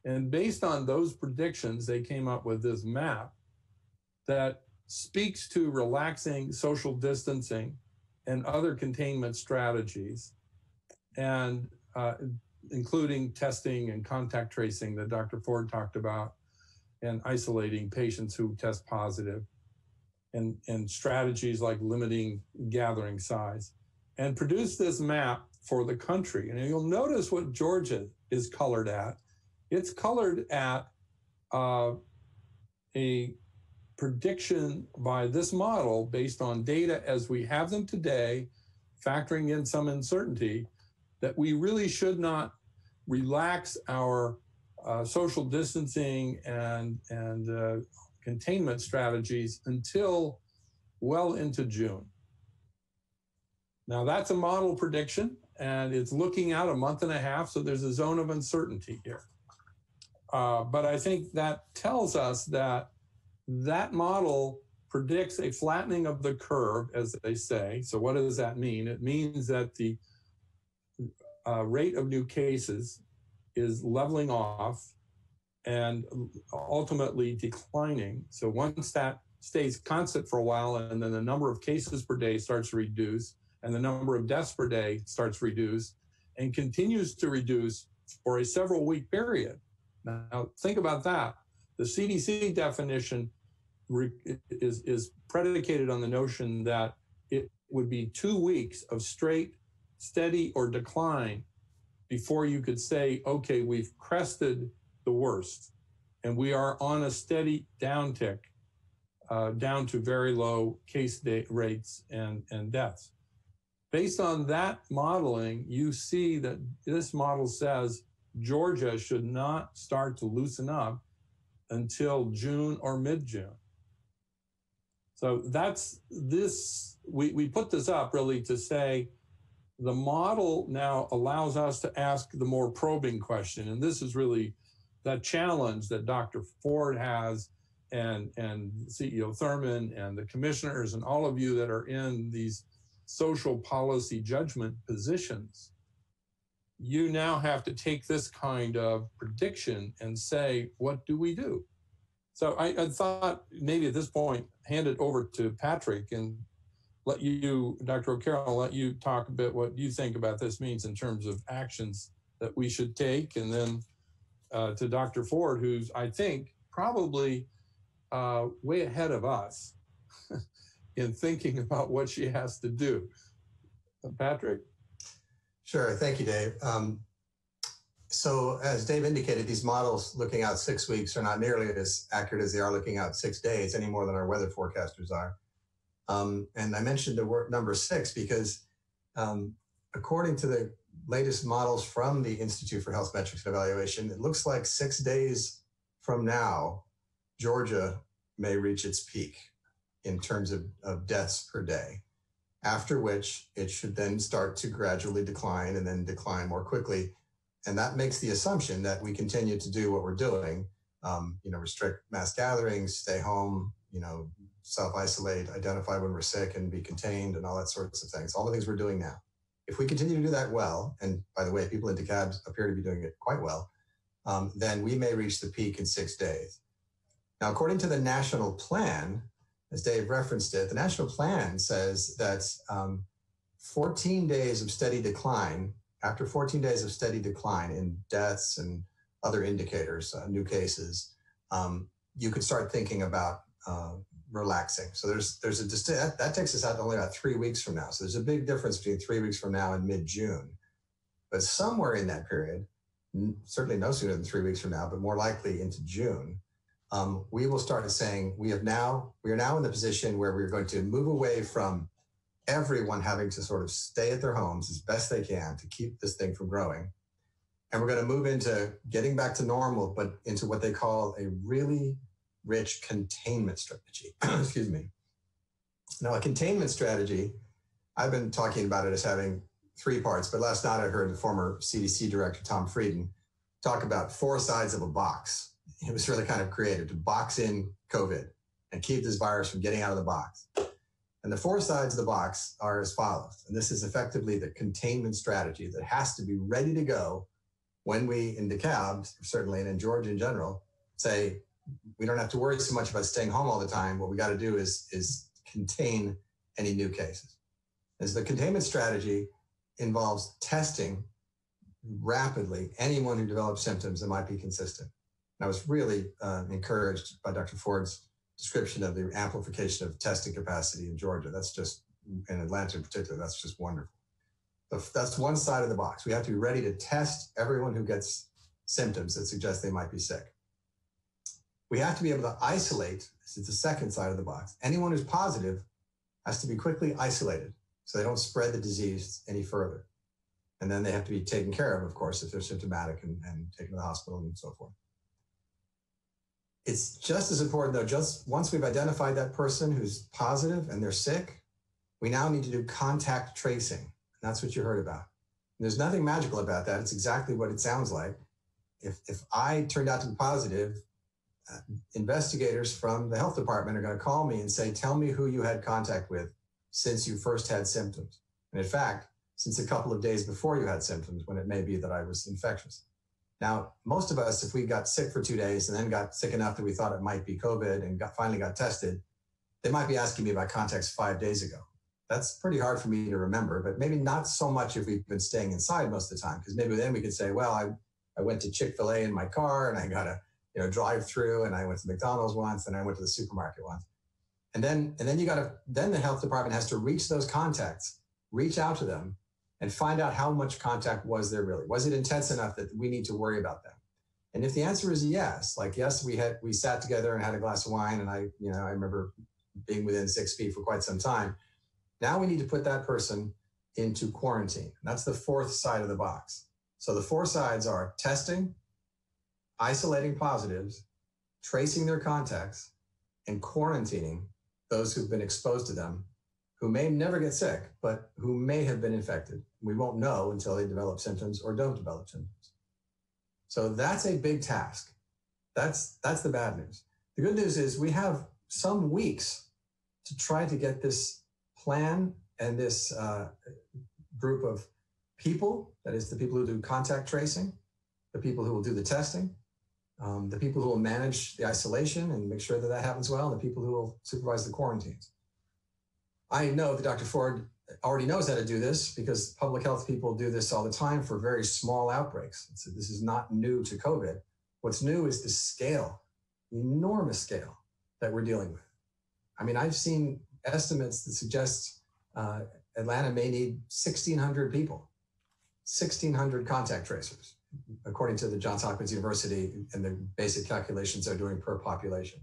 And based on those predictions, they came up with this map that speaks to relaxing social distancing and other containment strategies, and uh, including testing and contact tracing that Dr. Ford talked about, and isolating patients who test positive, and, and strategies like limiting gathering size, and produce this map for the country. And you'll notice what Georgia is colored at. It's colored at uh, a prediction by this model based on data as we have them today, factoring in some uncertainty, that we really should not relax our uh, social distancing and, and uh, containment strategies until well into June. Now that's a model prediction and it's looking out a month and a half, so there's a zone of uncertainty here. Uh, but I think that tells us that that model predicts a flattening of the curve, as they say. So, what does that mean? It means that the uh, rate of new cases is leveling off and ultimately declining. So, once that stays constant for a while, and then the number of cases per day starts to reduce, and the number of deaths per day starts to reduce, and continues to reduce for a several week period. Now, think about that. The CDC definition is, is predicated on the notion that it would be two weeks of straight, steady, or decline before you could say, okay, we've crested the worst and we are on a steady downtick uh, down to very low case rates and, and deaths. Based on that modeling, you see that this model says Georgia should not start to loosen up until June or mid June. So that's this, we, we put this up really to say the model now allows us to ask the more probing question. And this is really that challenge that Dr. Ford has and, and CEO Thurmond and the commissioners and all of you that are in these social policy judgment positions you now have to take this kind of prediction and say, what do we do? So I, I, thought maybe at this point, hand it over to Patrick and let you, Dr. O'Carroll, let you talk a bit what you think about this means in terms of actions that we should take. And then uh, to Dr. Ford, who's, I think, probably uh, way ahead of us in thinking about what she has to do. Patrick? Sure. Thank you, Dave. Um, so as Dave indicated, these models looking out six weeks are not nearly as accurate as they are looking out six days any more than our weather forecasters are. Um, and I mentioned the word number six because um, according to the latest models from the Institute for Health Metrics and Evaluation, it looks like six days from now, Georgia may reach its peak in terms of, of deaths per day, after which it should then start to gradually decline and then decline more quickly. And that makes the assumption that we continue to do what we're doing, um, you know, restrict mass gatherings, stay home, you know, self-isolate, identify when we're sick and be contained and all that sorts of things, all the things we're doing now. If we continue to do that well, and by the way, people in DeKalb appear to be doing it quite well, um, then we may reach the peak in six days. Now, according to the national plan, as Dave referenced it, the national plan says that um, 14 days of steady decline, after 14 days of steady decline in deaths and other indicators, uh, new cases, um, you could start thinking about uh, relaxing. So there's there's a dist- that, that takes us out to only about three weeks from now. So there's a big difference between three weeks from now and mid June. But somewhere in that period, certainly no sooner than three weeks from now, but more likely into June, um, we will start saying we have now we are now in the position where we're going to move away from everyone having to sort of stay at their homes as best they can to keep this thing from growing. And we're going to move into getting back to normal, but into what they call a really rich containment strategy. Excuse me. Now, a containment strategy, I've been talking about it as having three parts, but last night I heard the former CDC director, Tom Frieden, talk about four sides of a box. It was really kind of creative to box in COVID and keep this virus from getting out of the box. And the four sides of the box are as follows. And this is effectively the containment strategy that has to be ready to go when we in DeKalb, certainly, and in Georgia in general, say we don't have to worry so much about staying home all the time. What we got to do is is contain any new cases. As the containment strategy involves testing rapidly anyone who develops symptoms that might be consistent. And I was really uh, encouraged by Dr. Ford's description of the amplification of testing capacity in Georgia. That's just, in Atlanta in particular, that's just wonderful. That's one side of the box. We have to be ready to test everyone who gets symptoms that suggest they might be sick. We have to be able to isolate, this is the second side of the box. Anyone who's positive has to be quickly isolated so they don't spread the disease any further. And then they have to be taken care of, of course, if they're symptomatic and, and taken to the hospital and so forth. It's just as important, though, just once we've identified that person who's positive and they're sick, we now need to do contact tracing. And that's what you heard about. And there's nothing magical about that. It's exactly what it sounds like. If, if I turned out to be positive, investigators from the health department are going to call me and say, Tell me who you had contact with since you first had symptoms. And in fact, since a couple of days before you had symptoms, when it may be that I was infectious. Now, most of us, if we got sick for two days and then got sick enough that we thought it might be COVID and got, finally got tested, they might be asking me about contacts five days ago. That's pretty hard for me to remember, but maybe not so much if we've been staying inside most of the time, because maybe then we could say, well, I, I went to Chick fil A in my car and I got a you know drive through and I went to McDonald's once and I went to the supermarket once. And then and then you got to then the health department has to reach those contacts, reach out to them and find out how much contact was there really. Was it intense enough that we need to worry about them? And if the answer is yes, like yes, we had we sat together and had a glass of wine and I, you know, I remember being within six feet for quite some time. Now we need to put that person into quarantine. That's the fourth side of the box. So the four sides are testing, isolating positives, tracing their contacts, and quarantining those who've been exposed to them who may never get sick, but who may have been infected. We won't know until they develop symptoms or don't develop symptoms. So that's a big task. That's, that's the bad news. The good news is we have some weeks to try to get this plan and this uh, group of people, that is the people who do contact tracing, the people who will do the testing, um, the people who will manage the isolation and make sure that that happens well, and the people who will supervise the quarantines. I know that Dr. Ford already knows how to do this because public health people do this all the time for very small outbreaks. It's, this is not new to COVID. What's new is the scale, the enormous scale that we're dealing with. I mean, I've seen estimates that suggest uh, Atlanta may need 1,600 people, 1,600 contact tracers, according to the Johns Hopkins University and the basic calculations they're doing per population.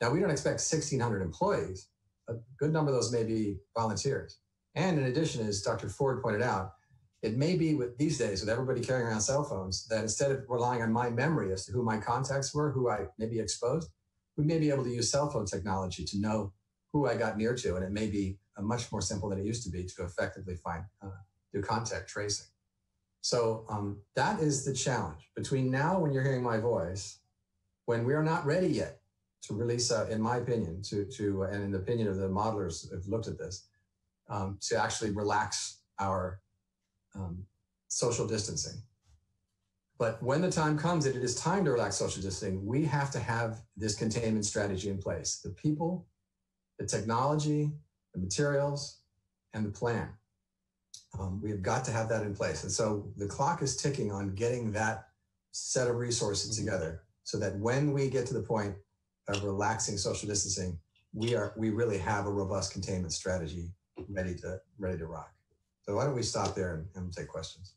Now, we don't expect 1,600 employees. A good number of those may be volunteers. And in addition, as Dr. Ford pointed out, it may be with these days with everybody carrying around cell phones that instead of relying on my memory as to who my contacts were, who I may be exposed, we may be able to use cell phone technology to know who I got near to, and it may be much more simple than it used to be to effectively find uh, do contact tracing. So um, that is the challenge between now when you're hearing my voice, when we are not ready yet to release, uh, in my opinion, to to and in the opinion of the modelers who've looked at this, um, to actually relax our um, social distancing. But when the time comes that it is time to relax social distancing, we have to have this containment strategy in place. The people, the technology, the materials, and the plan. Um, we have got to have that in place. And so the clock is ticking on getting that set of resources mm-hmm. together so that when we get to the point of relaxing social distancing, we are we really have a robust containment strategy ready to ready to rock. So why don't we stop there and, and take questions?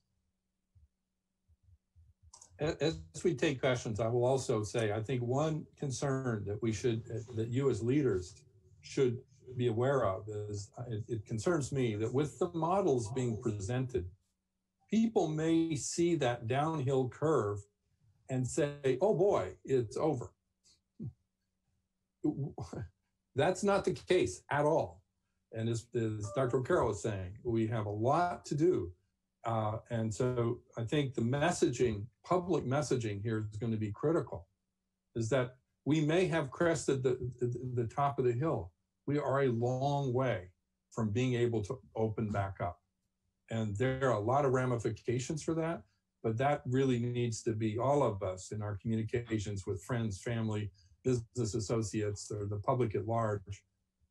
As we take questions, I will also say I think one concern that we should that you as leaders should be aware of is it, it concerns me that with the models being presented, people may see that downhill curve and say, "Oh boy, it's over." That's not the case at all. And as, as Dr. O'Carroll was saying, we have a lot to do. Uh, and so I think the messaging, public messaging here is going to be critical, is that we may have crested the, the, the top of the hill. We are a long way from being able to open back up. And there are a lot of ramifications for that, but that really needs to be all of us in our communications with friends, family, business associates, or the public at large,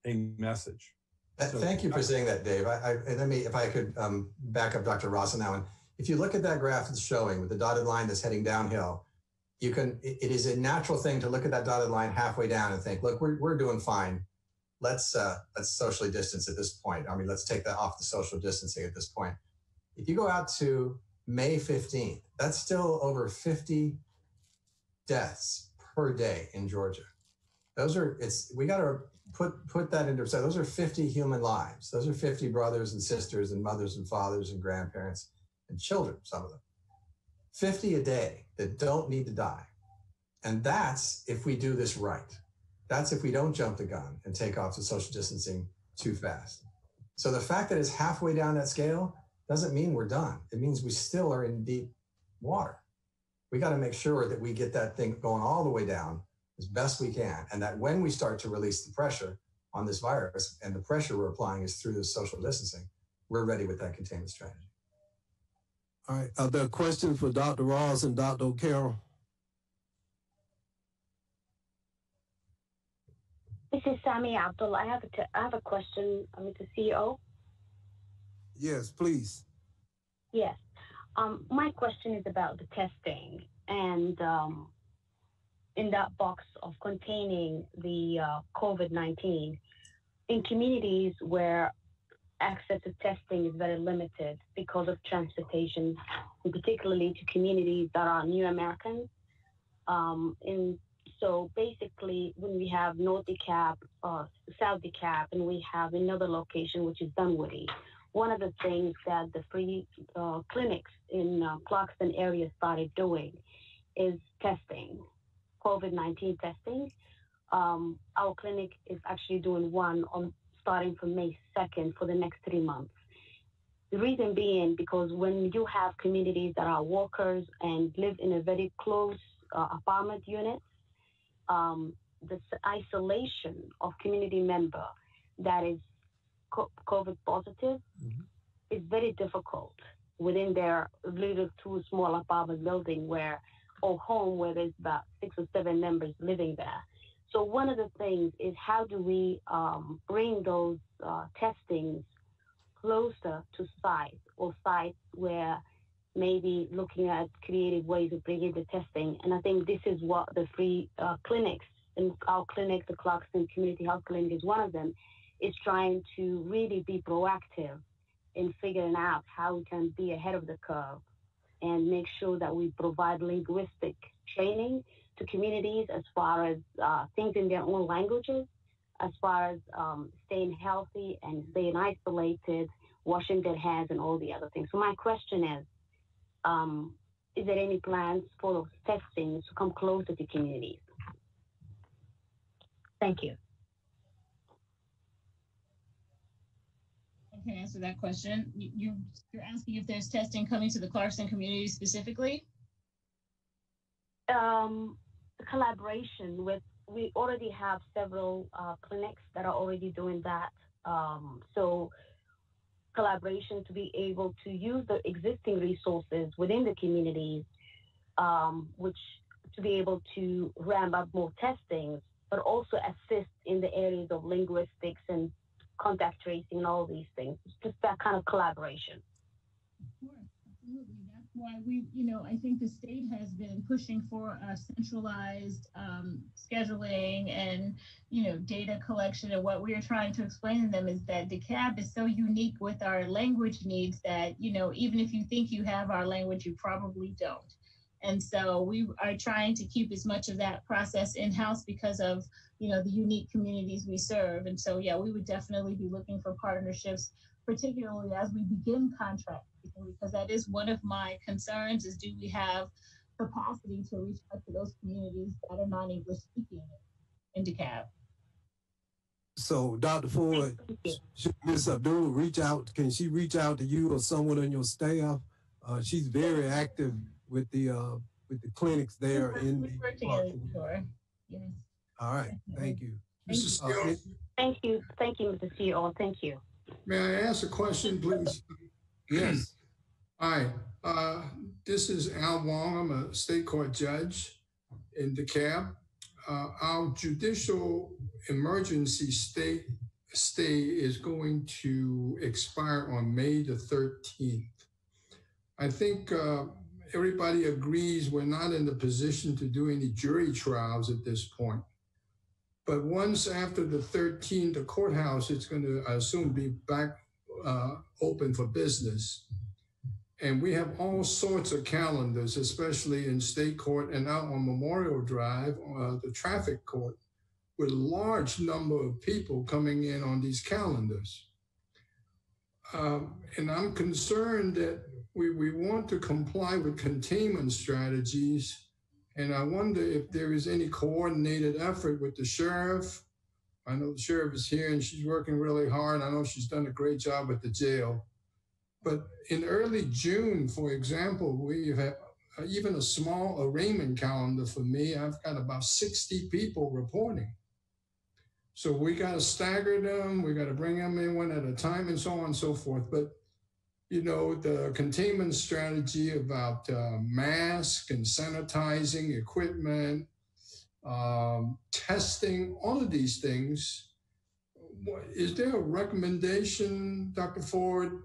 a message. So, Thank you for saying that, Dave. I, I, and let me, if I could um, back up Dr. Ross on that one. If you look at that graph that's showing with the dotted line that's heading downhill, you can, it, it is a natural thing to look at that dotted line halfway down and think, look, we're, we're doing fine. Let's, uh, let's socially distance at this point. I mean, let's take that off the social distancing at this point. If you go out to May 15th, that's still over 50 deaths per day in Georgia. Those are, it's, we got to put put that into perspective. Those are 50 human lives. Those are 50 brothers and sisters and mothers and fathers and grandparents and children, some of them. 50 a day that don't need to die. And that's if we do this right. That's if we don't jump the gun and take off the social distancing too fast. So the fact that it's halfway down that scale doesn't mean we're done. It means we still are in deep water. We got to make sure that we get that thing going all the way down as best we can. And that when we start to release the pressure on this virus and the pressure we're applying is through the social distancing, we're ready with that containment strategy. All right. Uh, are there questions for Dr. Ross and Dr. O'Carroll? This is Sami Abdul. I have a, I have a question, the CEO. Yes, please. Yes. Um, my question is about the testing. And um, in that box of containing the uh, COVID 19 in communities where access to testing is very limited because of transportation, and particularly to communities that are new Americans. Um, and so basically, when we have North DeKalb, uh, South DeKalb, and we have another location, which is Dunwoody, one of the things that the free uh, clinics in uh, Clarkston area started doing is testing. COVID 19 testing. Um, our clinic is actually doing one on starting from May 2nd for the next three months. The reason being because when you have communities that are workers and live in a very close uh, apartment unit, um, the isolation of community member that is COVID positive mm-hmm. is very difficult within their little two small apartment building where or home where there's about six or seven members living there. So one of the things is how do we um, bring those uh, testings closer to sites or sites where maybe looking at creative ways of bringing the testing. And I think this is what the free uh, clinics and our clinic, the Clarkston Community Health Clinic is one of them, is trying to really be proactive in figuring out how we can be ahead of the curve and make sure that we provide linguistic training to communities as far as uh, things in their own languages, as far as um, staying healthy and staying isolated, washing their hands, and all the other things. So my question is, um, is there any plans for testing to come closer to communities? Thank you. I can answer that question. You, you you're asking if there's testing coming to the Clarkston community specifically? Um, the collaboration with we already have several uh, clinics that are already doing that. Um, so collaboration to be able to use the existing resources within the communities, um, which to be able to ramp up more testing, but also assist in the areas of linguistics and contact tracing and all these things. It's just that kind of collaboration. Of course, absolutely. Why we, you know, I think the state has been pushing for a centralized um, scheduling and, you know, data collection. And what we are trying to explain to them is that DeKalb is so unique with our language needs that, you know, even if you think you have our language, you probably don't. And so we are trying to keep as much of that process in-house because of, you know, the unique communities we serve. And so, yeah, we would definitely be looking for partnerships, particularly as we begin contract, because that is one of my concerns is do we have capacity to reach out to those communities that are non-English speaking in DeKalb? So, Dr. Ford, should Ms. Abdul reach out? Can she reach out to you or someone on your staff? Uh, she's very active with the uh, with the clinics there in the. Work together, sure. Yes. All right, thank you. Thank Mrs. Uh, Thank you. Thank you, Mr. CEO. Thank you. May I ask a question, please? Yes, Hi, uh, this is Al Wong. I'm a state court judge in DeKalb. Uh, our judicial emergency state stay is going to expire on May the 13th. I think uh, everybody agrees we're not in the position to do any jury trials at this point. But once after the 13th, the courthouse is going to, assume, be back uh, open for business. And we have all sorts of calendars, especially in state court and out on Memorial Drive, uh, the traffic court, with a large number of people coming in on these calendars. Um, and I'm concerned that we, we want to comply with containment strategies. And I wonder if there is any coordinated effort with the sheriff. I know the sheriff is here and she's working really hard. I know she's done a great job at the jail. But in early June, for example, we have even a small arraignment calendar for me. I've got about 60 people reporting. So we got to stagger them. We got to bring them in one at a time and so on and so forth. But, you know, the containment strategy about uh, mask and sanitizing equipment, um, testing, all of these things. Is there a recommendation, Dr. Ford,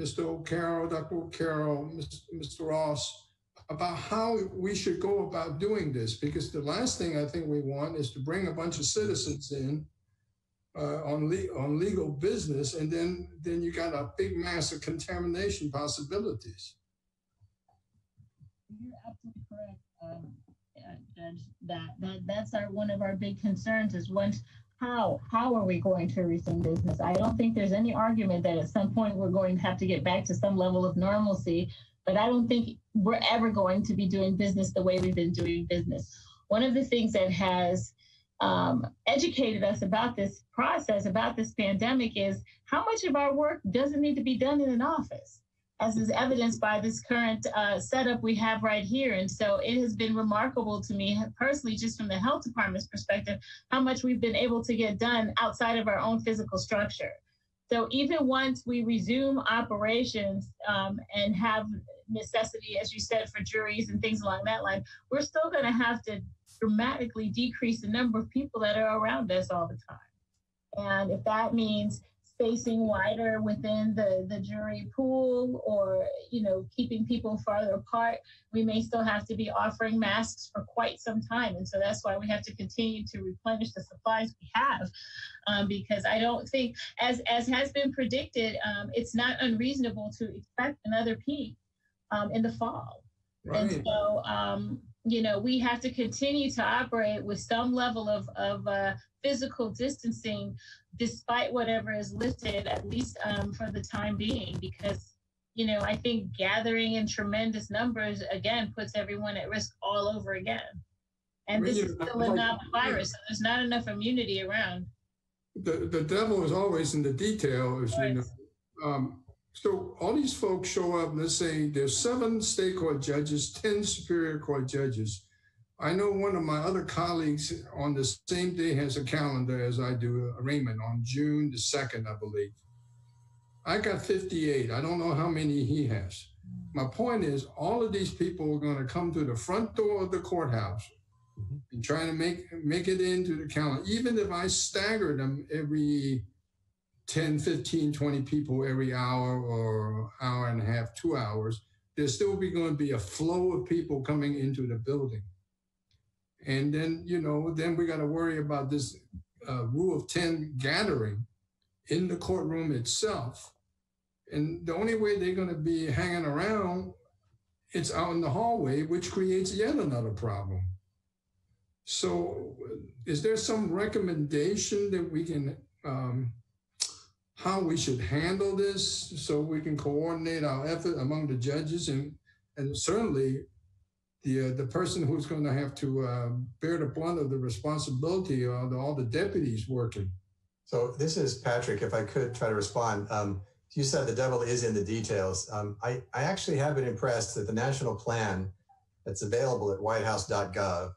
Mr. O'Carroll, Dr. O'Carroll, Mr. Ross, about how we should go about doing this? Because the last thing I think we want is to bring a bunch of citizens in uh, on le- on legal business, and then then you got a big mass of contamination possibilities. You're absolutely correct, um, Judge. That that that's our one of our big concerns is once how how are we going to resume business? I don't think there's any argument that at some point we're going to have to get back to some level of normalcy, but I don't think we're ever going to be doing business the way we've been doing business. One of the things that has um, educated us about this process, about this pandemic, is how much of our work doesn't need to be done in an office as is evidenced by this current uh, setup we have right here. And so it has been remarkable to me personally, just from the health department's perspective, how much we've been able to get done outside of our own physical structure. So even once we resume operations um, and have necessity, as you said, for juries and things along that line, we're still going to have to dramatically decrease the number of people that are around us all the time. And if that means spacing wider within the, the jury pool or, you know, keeping people farther apart, we may still have to be offering masks for quite some time. And so that's why we have to continue to replenish the supplies we have. Um, because I don't think, as, as has been predicted, um, it's not unreasonable to expect another peak um, in the fall. And Right. so, um, you know, we have to continue to operate with some level of, of uh, physical distancing despite whatever is lifted, at least um, for the time being, because, you know, I think gathering in tremendous numbers, again, puts everyone at risk all over again. And this is still a novel virus, so there's not enough immunity around. the, the devil is always in the detail, as you know. Um, so all these folks show up, let's say there's seven state court judges, 10 superior court judges. I know one of my other colleagues on the same day has a calendar as I do, uh, Raymond, on June the 2nd, I believe. I got 58. I don't know how many he has. My point is, all of these people are going to come to the front door of the courthouse mm-hmm. and trying to make make it into the calendar even if i stagger them every 10 15 20 people every hour or hour and a half two hours there's still be going to be a flow of people coming into the building. And then you know then we got to worry about this uh, rule of 10 gathering in the courtroom itself. And the only way they're going to be hanging around it's out in the hallway which creates yet another problem. So, is there some recommendation that we can, um, how we should handle this so we can coordinate our effort among the judges and, and certainly the, uh, the person who's going to have to uh, bear the brunt of the responsibility are the, all the deputies working. So this is Patrick. If I could try to respond, um, you said the devil is in the details. Um, I, I actually have been impressed that the national plan that's available at whitehouse.gov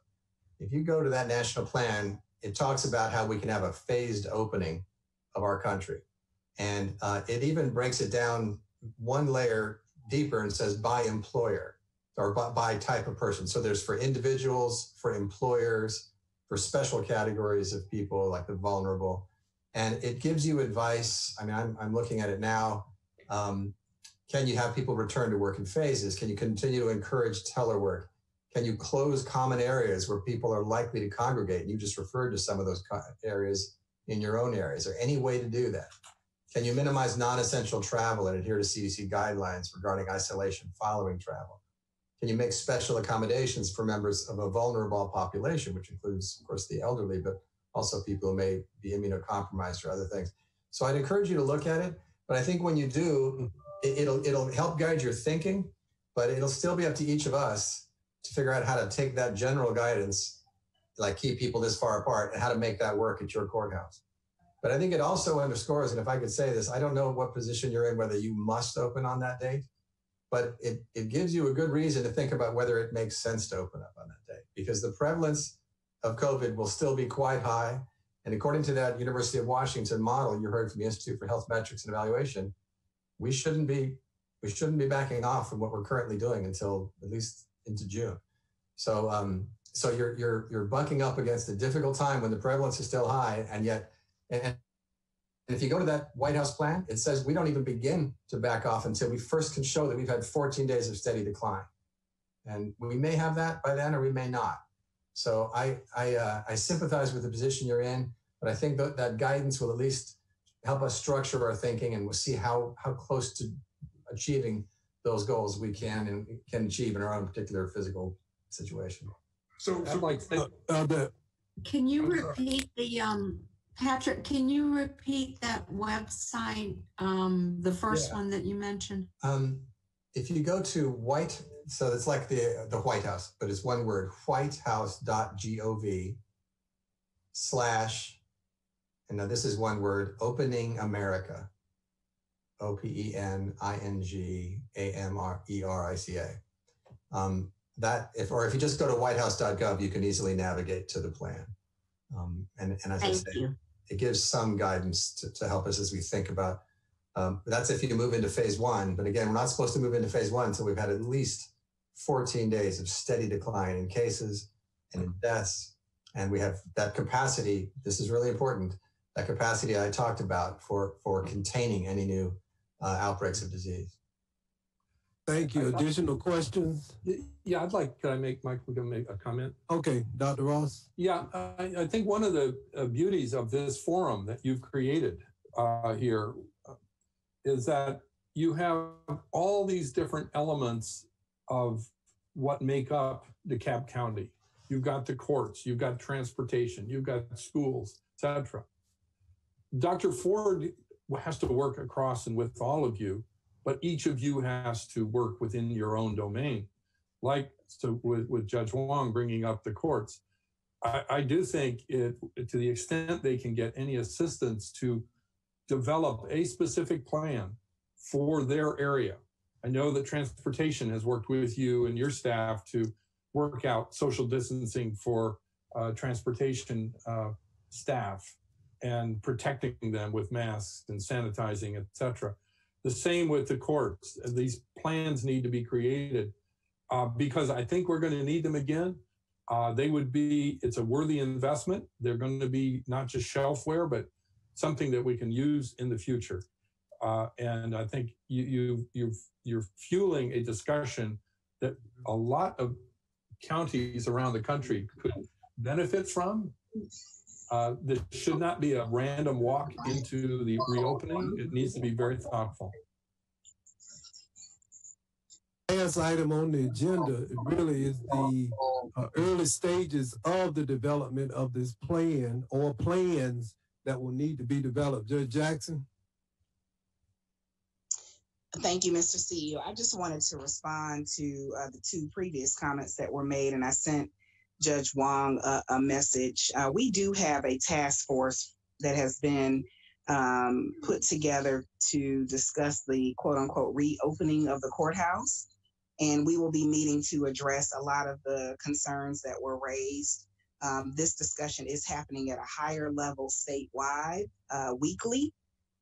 if you go to that national plan, it talks about how we can have a phased opening of our country. And uh, it even breaks it down one layer deeper and says by employer or by, by type of person. So there's for individuals, for employers, for special categories of people like the vulnerable. And it gives you advice. I mean, I'm, I'm looking at it now. Um, can you have people return to work in phases? Can you continue to encourage telework? Can you close common areas where people are likely to congregate? And you just referred to some of those areas in your own area. Is there any way to do that? Can you minimize non-essential travel and adhere to CDC guidelines regarding isolation following travel? Can you make special accommodations for members of a vulnerable population, which includes, of course, the elderly, but also people who may be immunocompromised or other things? So I'd encourage you to look at it. But I think when you do, it, it'll it'll help guide your thinking, but it'll still be up to each of us to figure out how to take that general guidance, like keep people this far apart, and how to make that work at your courthouse. But I think it also underscores, and if I could say this, I don't know what position you're in, whether you must open on that date, but it, it gives you a good reason to think about whether it makes sense to open up on that date because the prevalence of COVID will still be quite high. And according to that University of Washington model you heard from the Institute for Health Metrics and Evaluation, we shouldn't be we shouldn't be backing off from what we're currently doing until at least into June. So, um, so you're you're you're bucking up against a difficult time when the prevalence is still high, and yet, and, and if you go to that White House plan, it says we don't even begin to back off until we first can show that we've had 14 days of steady decline, and we may have that by then, or we may not. So I I, uh, I sympathize with the position you're in, but I think that that guidance will at least help us structure our thinking, and we'll see how how close to achieving those goals we can and can achieve in our own particular physical situation. So, I'd like to, Uh, the, Can you I'm sorry. repeat the, um, Patrick, can you repeat that website, um, the first Yeah. one that you mentioned? Um, if you go to white, so it's like the the White House, but it's one word, whitehouse.gov slash, and now this is one word, opening America. O P E N I N G A M R E R I C A. Um, that if or if you just go to whitehouse.gov, you can easily navigate to the plan. Um, and, and as I Thank say, you. It gives some guidance to, to help us as we think about um, that's if you move into phase one. But again, we're not supposed to move into phase one until we've had at least 14 days of steady decline in cases and in deaths. And we have that capacity. This is really important. That capacity I talked about for, for containing any new uh, outbreaks of disease. Thank you. Additional questions? yeah, I'd like, could I make, Mike, we can make a comment? Okay, Dr. Ross? Yeah, I, I think one of the uh, beauties of this forum that you've created uh, here uh, that you have all these different elements of what make up DeKalb County. You've got the courts, you've got transportation, you've got schools, etc. Dr. Ford has to work across and with all of you, but each of you has to work within your own domain. Like so with, with Judge Wong bringing up the courts, I, I do think it, to the extent they can get any assistance to develop a specific plan for their area. I know that transportation has worked with you and your staff to work out social distancing for uh, transportation uh, staff and protecting them with masks and sanitizing, et cetera. The same with the courts. These plans need to be created uh, because I think we're going to need them again. Uh, they would be, it's a worthy investment. They're going to be not just shelfware, but something that we can use in the future. Uh, and I think you, you, you've, you're fueling a discussion that a lot of counties around the country could benefit from. Uh, this should not be a random walk into the reopening. It needs to be very thoughtful. Last item on the agenda really is the uh, early stages of the development of this plan or plans that will need to be developed. Judge Jackson? Thank you, Mr. CEO. I just wanted to respond to uh, the two previous comments that were made, and I sent Judge Wong a, a message. Uh, we do have a task force that has been um, put together to discuss the quote unquote reopening of the courthouse. And we will be meeting to address a lot of the concerns that were raised. Um, this discussion is happening at a higher level statewide uh, weekly,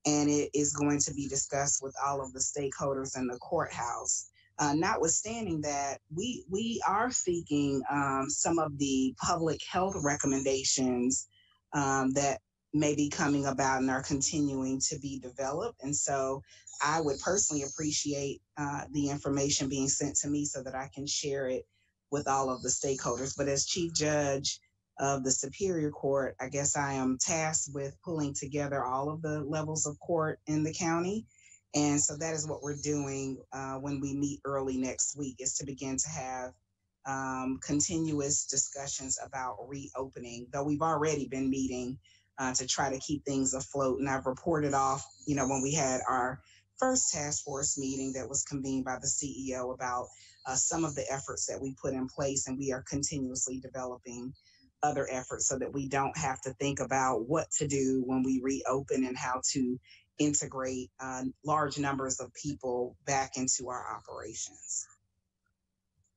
and it is going to be discussed with all of the stakeholders in the courthouse. Uh, notwithstanding that, we we are seeking um, some of the public health recommendations um, that may be coming about and are continuing to be developed. And so, I would personally appreciate uh, the information being sent to me so that I can share it with all of the stakeholders. But as chief judge of the Superior Court, I guess I am tasked with pulling together all of the levels of court in the county and so that is what we're doing uh, when we meet early next week is to begin to have um, continuous discussions about reopening, though we've already been meeting uh, to try to keep things afloat. And I've reported off, you know, when we had our first task force meeting that was convened by the CEO about uh, some of the efforts that we put in place, and we are continuously developing other efforts so that we don't have to think about what to do when we reopen and how to integrate uh, large numbers of people back into our operations.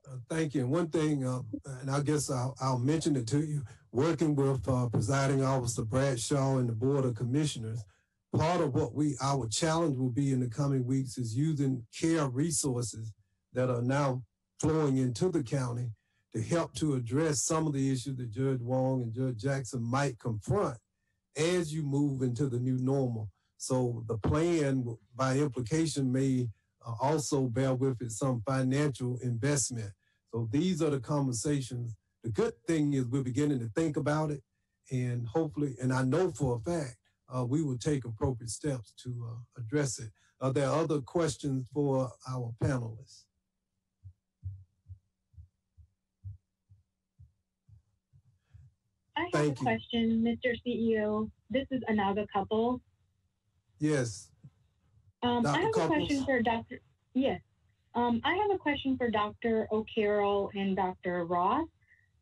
Uh, thank you. And one thing, uh, and I guess I'll, I'll, mention it to you, working with uh, presiding officer Bradshaw and the board of commissioners, part of what we, our challenge will be in the coming weeks is using care resources that are now flowing into the county to help to address some of the issues that Judge Wong and Judge Jackson might confront as you move into the new normal. So the plan, by implication, may uh, also bear with it some financial investment. So these are the conversations. The good thing is we're beginning to think about it, and hopefully, and I know for a fact, uh, we will take appropriate steps to uh, address it. Are there other questions for our panelists? I have Thank a you. question, Mr. CEO. This is Anaga Couple. Yes. Um, I have Couples. a question for Dr. Yes. Um, I have a question for Dr. O'Carroll and Dr. Ross.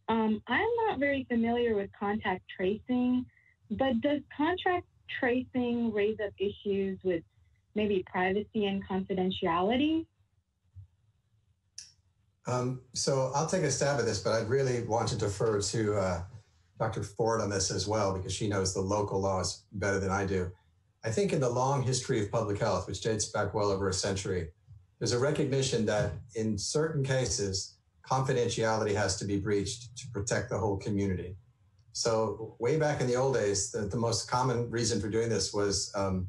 Um, I'm not very familiar with contact tracing, but does contact tracing raise up issues with maybe privacy and confidentiality? Um, so I'll take a stab at this, but I'd really want to defer to uh, Dr. Ford on this as well, because she knows the local laws better than I do. I think in the long history of public health, which dates back well over a century, there's a recognition that in certain cases, confidentiality has to be breached to protect the whole community. So way back in the old days, the, the most common reason for doing this was um,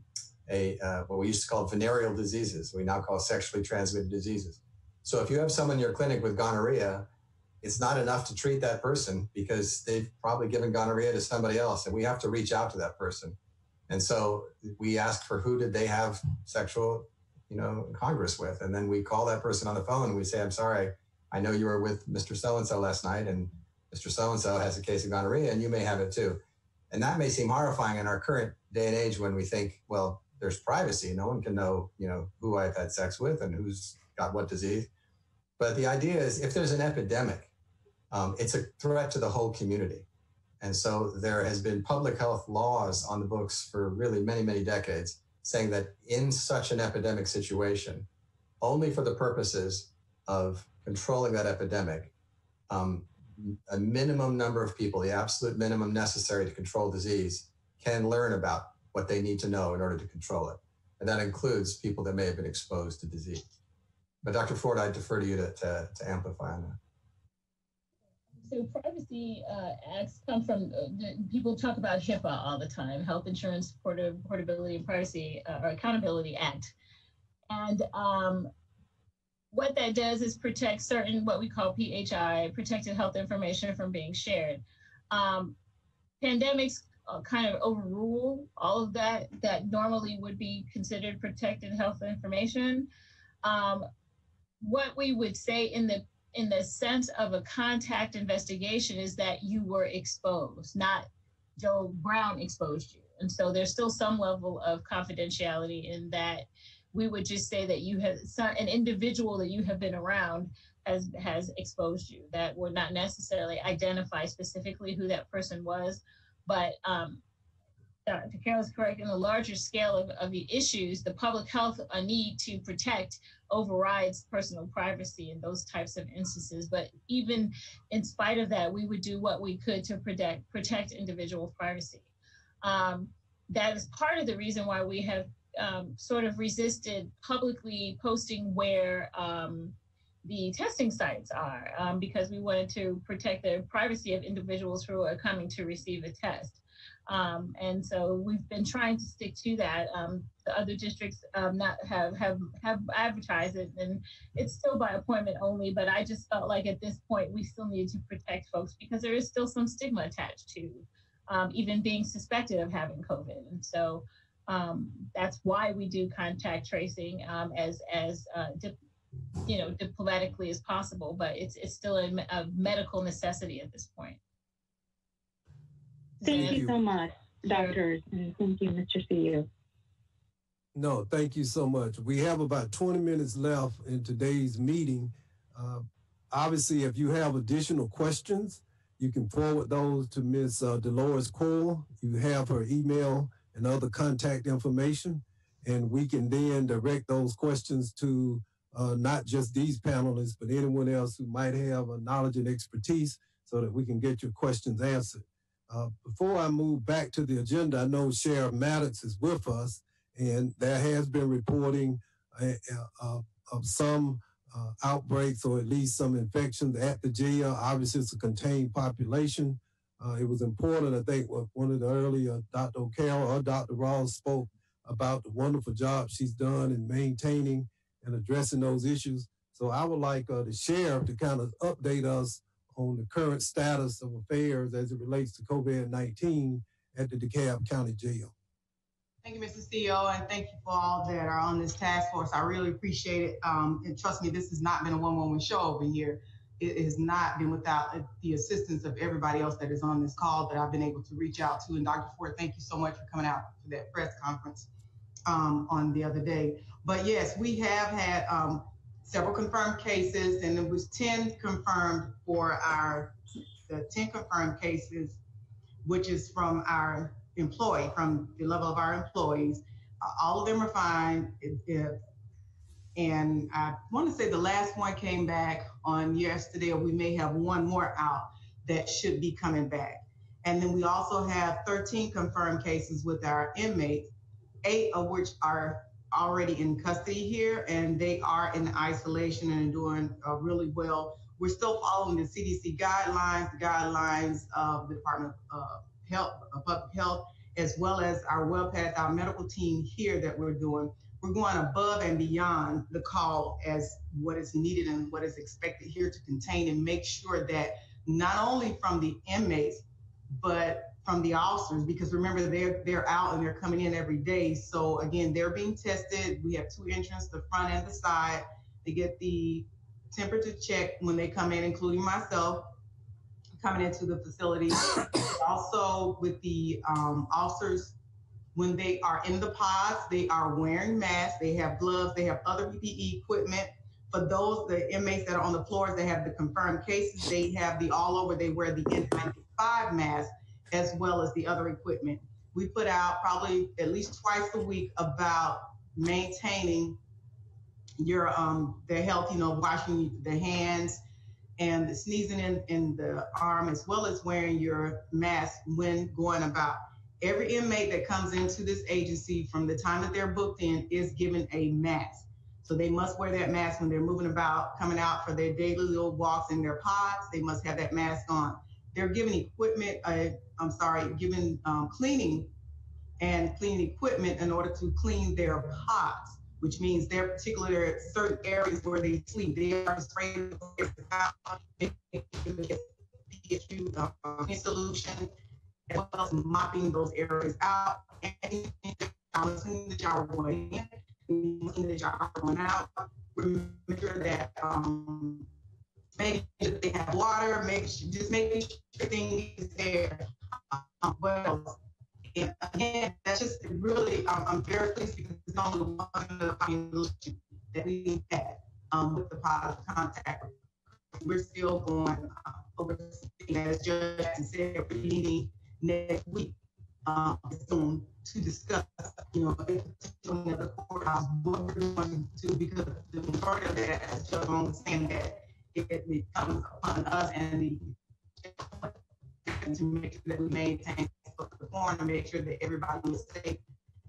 a uh, what we used to call venereal diseases. We now call sexually transmitted diseases. So if you have someone in your clinic with gonorrhea, it's not enough to treat that person because they've probably given gonorrhea to somebody else, and we have to reach out to that person. And so we ask for who did they have sexual, you know, congress with, and then we call that person on the phone and we say, "I'm sorry, I know you were with Mr. So and So last night, and Mr. So and So has a case of gonorrhea, and you may have it too." And that may seem horrifying in our current day and age when we think, well, there's privacy. No one can know, you know, who I've had sex with and who's got what disease. But the idea is if there's an epidemic, um, it's a threat to the whole community. And so there has been public health laws on the books for really many, many decades saying that in such an epidemic situation, only for the purposes of controlling that epidemic, um, a minimum number of people, the absolute minimum necessary to control disease, can learn about what they need to know in order to control it. And that includes people that may have been exposed to disease. But Dr. Ford, I defer to you to, to, to amplify on that. So privacy uh, acts come from uh, people talk about HIPAA all the time, Health Insurance Portability, and Privacy uh, or Accountability Act, and um, what that does is protect certain what we call PHI, protected health information from being shared. Um, pandemics uh, kind of overrule all of that that normally would be considered protected health information. Um, what we would say in the in the sense of a contact investigation is that you were exposed, not Joe Brown exposed you. And so there's still some level of confidentiality in that we would just say that you have an individual that you have been around has has exposed you. That would not necessarily identify specifically who that person was, but um, Dr. Is correct. In the larger scale of, of the issues, the public health need to protect overrides personal privacy in those types of instances. But even in spite of that, we would do what we could to protect protect individual privacy. Um, that is part of the reason why we have um, sort of resisted publicly posting where um, the testing sites are um, because we wanted to protect the privacy of individuals who are coming to receive a test. Um, and so we've been trying to stick to that. Um, the other districts um, not have have have advertised it, and it's still by appointment only. But I just felt like at this point we still need to protect folks because there is still some stigma attached to um, even being suspected of having COVID. And so um, that's why we do contact tracing um, as as uh, dip, you know diplomatically as possible. But it's it's still a, a medical necessity at this point. Thank you so much, doctors, and thank you, Mr. CEO. No, thank you so much. We have about 20 minutes left in today's meeting. Uh, obviously, if you have additional questions, you can forward those to Ms. Uh, Dolores Cole. You have her email and other contact information, and we can then direct those questions to uh, not just these panelists, but anyone else who might have a knowledge and expertise so that we can get your questions answered. Uh, before I move back to the agenda, I know Sheriff Maddox is with us, and there has been reporting uh, uh, of some uh, outbreaks or at least some infections at the jail. Obviously, it's a contained population. Uh, it was important, I think, one of the earlier Dr. O'Carroll or Dr. Ross spoke about the wonderful job she's done in maintaining and addressing those issues. So I would like uh, the sheriff to kind of update us on the current status of affairs as it relates to COVID-19 at the DeKalb County Jail. Thank you, Mr. CEO, and thank you for all that are on this task force. I really appreciate it. Um, and trust me, this has not been a one-woman show over here. It has not been without the assistance of everybody else that is on this call that I've been able to reach out to. And Dr. Ford, thank you so much for coming out for that press conference um, on the other day. But yes, we have had um, several confirmed cases, and it was 10 confirmed for our, the 10 confirmed cases, which is from our employee, from the level of our employees. Uh, all of them are fine. And I want to say the last one came back on yesterday, or we may have one more out that should be coming back. And then we also have 13 confirmed cases with our inmates, eight of which are already in custody here and they are in isolation and doing uh, really well. We're still following the CDC guidelines, the guidelines of the Department of uh, Health, of Public Health, as well as our WellPath, our medical team here that we're doing. We're going above and beyond the call as what is needed and what is expected here to contain and make sure that not only from the inmates, but from the officers because remember they're they're out and they're coming in every day. So again, they're being tested. We have two entrances, the front and the side. They get the temperature check when they come in, including myself coming into the facility. also with the um, officers, when they are in the pods, they are wearing masks, they have gloves, they have other PPE equipment. For those, the inmates that are on the floors, they have the confirmed cases, they have the all over, they wear the N95 mask as well as the other equipment. We put out probably at least twice a week about maintaining your um their health, you know, washing the hands and the sneezing in, in the arm, as well as wearing your mask when going about. Every inmate that comes into this agency from the time that they're booked in is given a mask. So they must wear that mask when they're moving about, coming out for their daily little walks in their pods. They must have that mask on. They're given equipment, uh, I'm sorry, given um, cleaning and cleaning equipment in order to clean their pods, which means their particular certain areas where they sleep. They are spraying solution, as well as mopping those areas out and cleaning the shower going in, cleaning the shower going out. Make sure that um, make sure they have water, make just making sure things there. Um, well, and again, that's just really, um, I'm very pleased because it's only one of the population that we had um, with the positive contact. We're still going uh, over, as Judge said, we're meeting next week um, soon to discuss, you know, the courthouse, what we're going to because the majority of that, as Judge was saying, that it, it comes upon us and the to make sure that we maintain the form to make sure that everybody is safe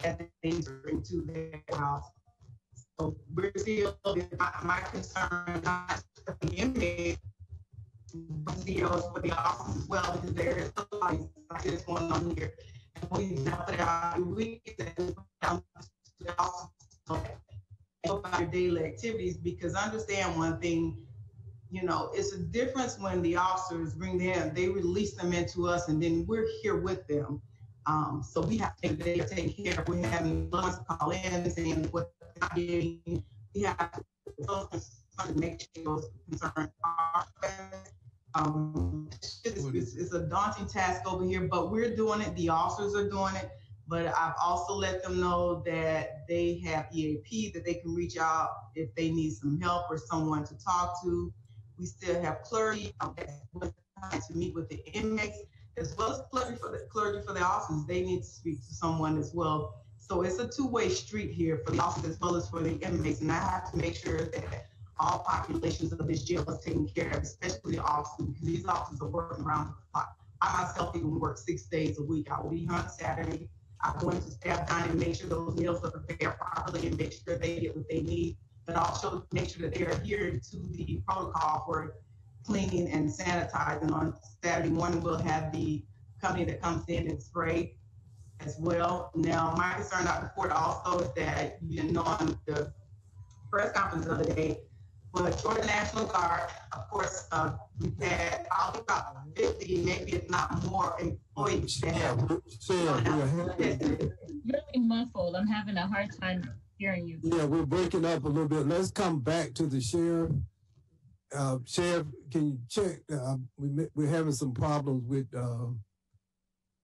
as they enter into their house. So we're still, my, my concern, not the inmate, but CEOs for the office as well, because there is somebody like this going on here. And we now put out we down to the office about your daily activities because understand one thing you know, it's a difference when the officers bring them, they release them into us, and then we're here with them. Um, so we have to they are taken care of. We're having ones call in saying what they're not getting. We have to make sure those concerns are. Um, it's, it's, it's a daunting task over here, but we're doing it. The officers are doing it. But I've also let them know that they have EAP, that they can reach out if they need some help or someone to talk to. We still have clergy um, to meet with the inmates, as well as clergy for the clergy for the officers. They need to speak to someone as well. So it's a two-way street here for the officers as well as for the inmates. And I have to make sure that all populations of this jail is taken care of, especially the officers, because these officers are working around the clock. I myself even work six days a week. I will be on Saturday. I go into staff time and make sure those meals are prepared properly and make sure they get what they need but also make sure that they are adhering to the protocol for cleaning and sanitizing. On Saturday morning, we'll have the company that comes in and spray as well. Now, my concern, Dr. Ford, also is that you didn't know on the press conference the other day, but Georgia National Guard, of course, uh, we've had probably about 50, maybe if not more, employees that have. Sarah, really muffled. I'm having a hard time hearing you. Yeah, we're breaking up a little bit. Let's come back to the sheriff. Uh, sheriff, can you check? Uh, we we're having some problems with uh,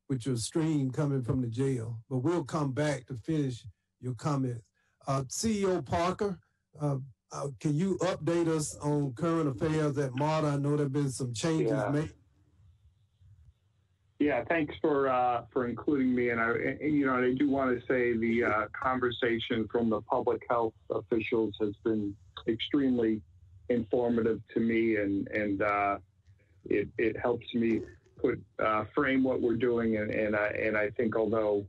with your stream coming from the jail, but we'll come back to finish your comments. Uh, CEO Parker, uh, uh, can you update us on current affairs at MARTA? I know there have been some changes yeah. made. Yeah, thanks for uh, for including me. And I, and, you know, I do want to say the uh, conversation from the public health officials has been extremely informative to me, and and uh, it it helps me put uh, frame what we're doing. And and I and I think although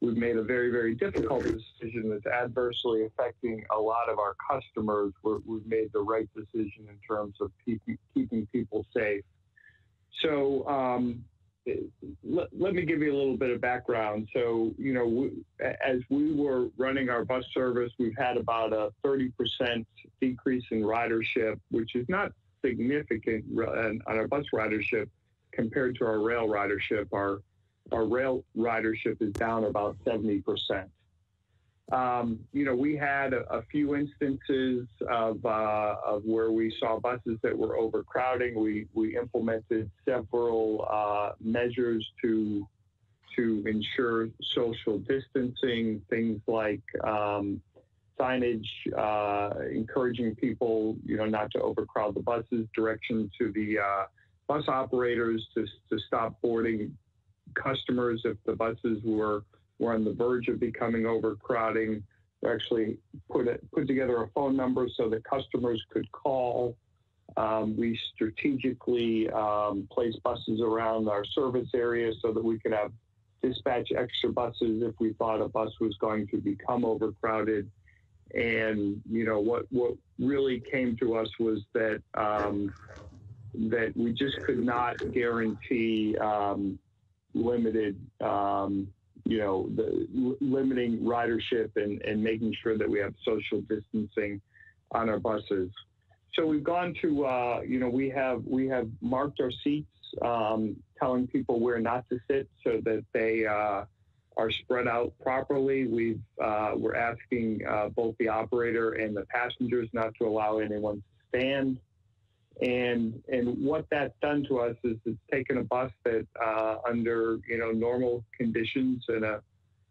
we've made a very very difficult decision that's adversely affecting a lot of our customers, we have made the right decision in terms of keeping keeping people safe. So. Um, let, let, me give you a little bit of background. So, you know, we, as we were running our bus service, we've had about a 30% decrease in ridership, which is not significant uh, on our bus ridership compared to our rail ridership. Our, our rail ridership is down about 70%. Um, you know, we had a, a few instances of, uh, of where we saw buses that were overcrowding. We, we implemented several uh, measures to, to ensure social distancing, things like um, signage, uh, encouraging people, you know, not to overcrowd the buses, direction to the uh, bus operators to, to stop boarding customers if the buses were were on the verge of becoming overcrowding. We actually put it put together a phone number so that customers could call. Um, we strategically um, placed buses around our service area so that we could have dispatch extra buses if we thought a bus was going to become overcrowded. And you know what what really came to us was that um, that we just could not guarantee um, limited um, you know the limiting ridership and, and making sure that we have social distancing on our buses. So we've gone to uh, you know we have we have marked our seats um, telling people where not to sit so that they uh, are spread out properly. We've, uh, we're asking uh, both the operator and the passengers not to allow anyone to stand. And and what that's done to us is it's taken a bus that uh, under you know normal conditions in a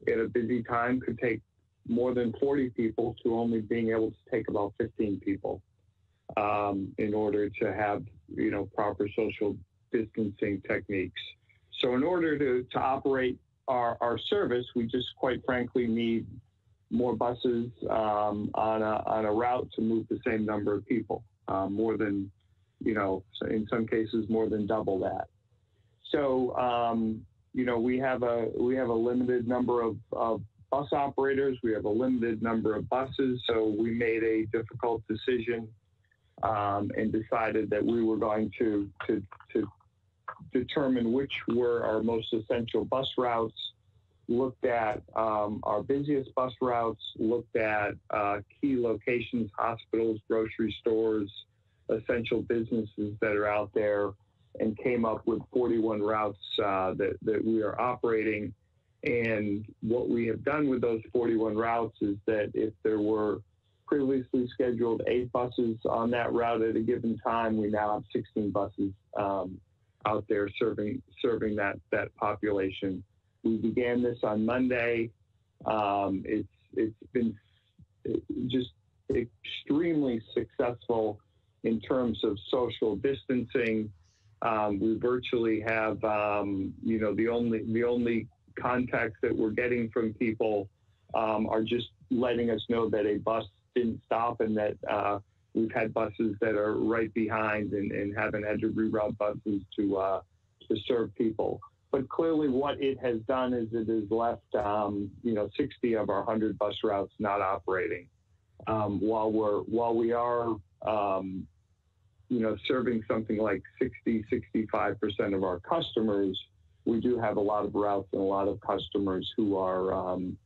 in a busy time could take more than 40 people to only being able to take about 15 people um, in order to have you know proper social distancing techniques. So in order to, to operate our, our service, we just quite frankly need more buses um, on, a, on a route to move the same number of people, uh, more than, you know, in some cases more than double that. So, um, you know, we have a we have a limited number of, of bus operators. We have a limited number of buses. So we made a difficult decision um, and decided that we were going to to to determine which were our most essential bus routes, looked at um, our busiest bus routes, looked at uh, key locations, hospitals, grocery stores, essential businesses that are out there, and came up with 41 routes uh, that, that we are operating. And what we have done with those 41 routes is that if there were previously scheduled eight buses on that route at a given time, we now have 16 buses um, out there serving serving that that population. We began this on Monday. Um, it's it's been just extremely successful in terms of social distancing. Um, we virtually have um, you know the only the only contacts that we're getting from people um, are just letting us know that a bus didn't stop and that uh, We've had buses that are right behind and, and haven't had to reroute buses to uh, to serve people. But clearly, what it has done is it has left, um, you know, 60 of our 100 bus routes not operating. Um, while we're while we are, um, you know, serving something like 60, 65 percent of our customers, we do have a lot of routes and a lot of customers who are, um,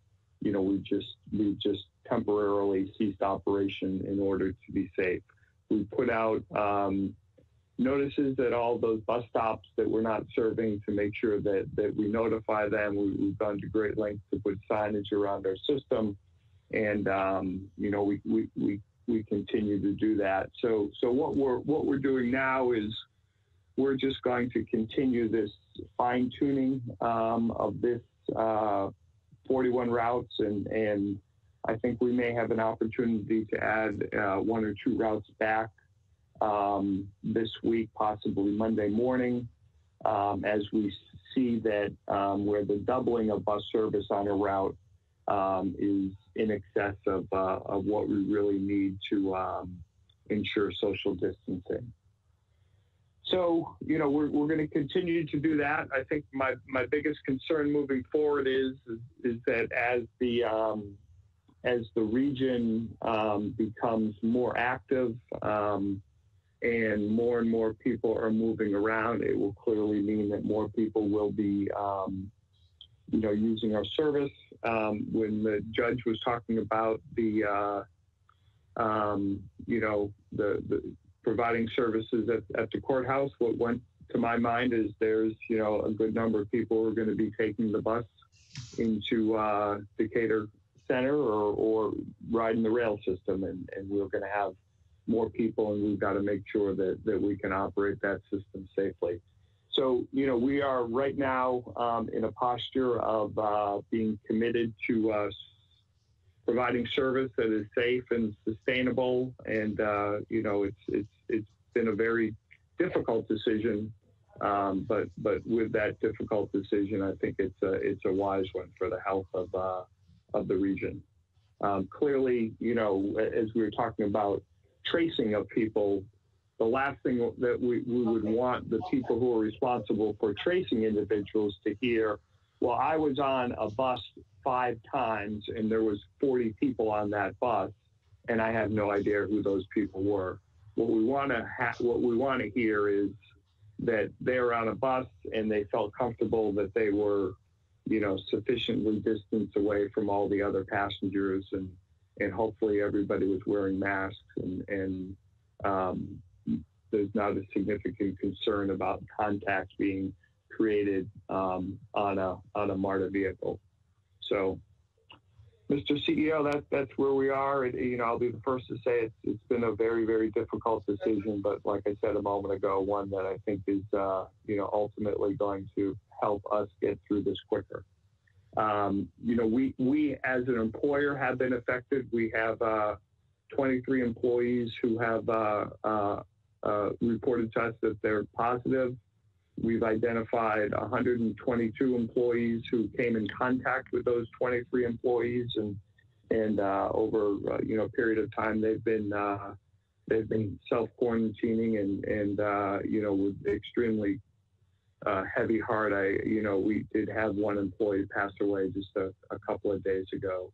you know, we just we just temporarily ceased operation in order to be safe. We put out um, notices at all those bus stops that we're not serving to make sure that, that we notify them. We, have gone to great lengths to put signage around our system. And, um, you know, we, we, we, we continue to do that. So, so what we're, what we're doing now is we're just going to continue this fine tuning um, of this uh, 41 routes and, and I think we may have an opportunity to add uh, one or two routes back um, this week, possibly Monday morning, um, as we see that um, where the doubling of bus service on a route um, is in excess of, uh, of what we really need to um, ensure social distancing. So, you know, we're, we're going to continue to do that. I think my, my biggest concern moving forward is, is, that as the, um, as the region um, becomes more active um, and more and more people are moving around, it will clearly mean that more people will be, um, you know, using our service. Um, when the judge was talking about the, uh, um, you know, the, the providing services at, at the courthouse, what went to my mind is there's, you know, a good number of people who are going to be taking the bus into uh, Decatur center or, or riding the rail system. And, and we're going to have more people, and we've got to make sure that, that we can operate that system safely. So, you know, we are right now um, in a posture of uh, being committed to uh, providing service that is safe and sustainable. And, uh, you know, it's, it's, it's been a very difficult decision Um, but but with that difficult decision, I think it's a it's a wise one for the health of uh, of the region. Um, clearly, you know, as we were talking about tracing of people, the last thing that we, we would want the people who are responsible for tracing individuals to hear, well, I was on a bus five times and there was 40 people on that bus and I have no idea who those people were. What we want to ha- what we want to hear is that they were on a bus and they felt comfortable that they were, you know, sufficiently distanced away from all the other passengers and and hopefully everybody was wearing masks and and um, there's not a significant concern about contact being created um, on a on a MARTA vehicle. So, Mr. CEO, that's that's where we are. You know, I'll be the first to say it's it's been a very very difficult decision, but like I said a moment ago, one that I think is uh, you know ultimately going to help us get through this quicker. Um, you know, we we as an employer have been affected. We have uh, 23 employees who have uh, uh, reported to us that they're positive. We've identified 122 employees who came in contact with those 23 employees, and and uh, over uh, you know a period of time they've been uh, they've been self quarantining and and uh, you know with extremely heavy heart. I you know we did have one employee pass away just a, a couple of days ago,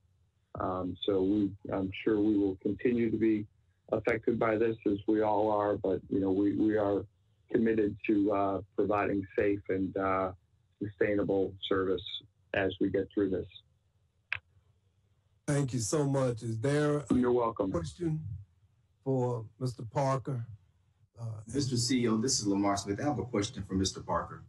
um, so we I'm sure we will continue to be affected by this as we all are, but you know we we are committed to uh, providing safe and uh, sustainable service as we get through this. Thank you so much. Is there You're welcome. question for Mr. Parker? Uh, Mr. CEO, this is Lamar Smith. I have a question for Mr. Parker.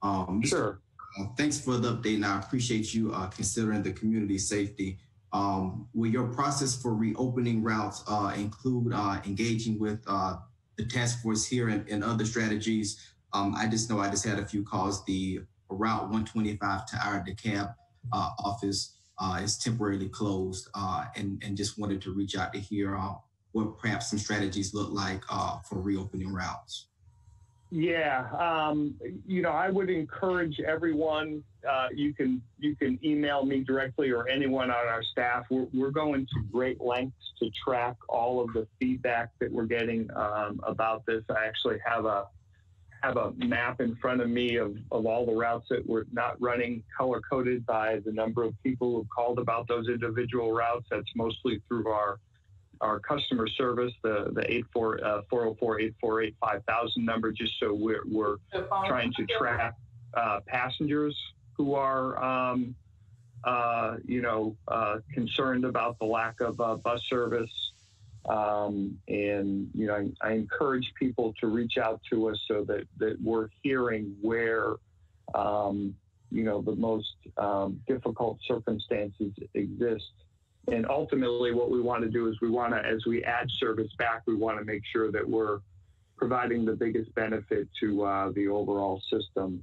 Um, Mr. Sure. Uh, thanks for the update, and I appreciate you uh, considering the community safety. Um, will your process for reopening routes uh, include uh, engaging with uh, the task force here and, and other strategies? Um, I just know I just had a few calls. The Route 125 to our DeKalb uh, office uh, is temporarily closed, uh, and and just wanted to reach out to hear what perhaps some strategies look like for reopening routes. Yeah, um, you know, I would encourage everyone. Uh, you can you can email me directly or anyone on our staff. We're, we're going to great lengths to track all of the feedback that we're getting um, about this. I actually have a have a map in front of me of, of all the routes that we're not running color coded by the number of people who've called about those individual routes. That's mostly through our our customer service, the the 84 uh, 404 848 5000 number, just so we're we're trying to track uh, passengers who are um, uh, you know uh, concerned about the lack of uh, bus service. Um, and you know, I, I, encourage people to reach out to us so that that we're hearing where um, you know the most um, difficult circumstances exist and ultimately, what we want to do is we want to, as we add service back, we want to make sure that we're providing the biggest benefit to uh, the overall system.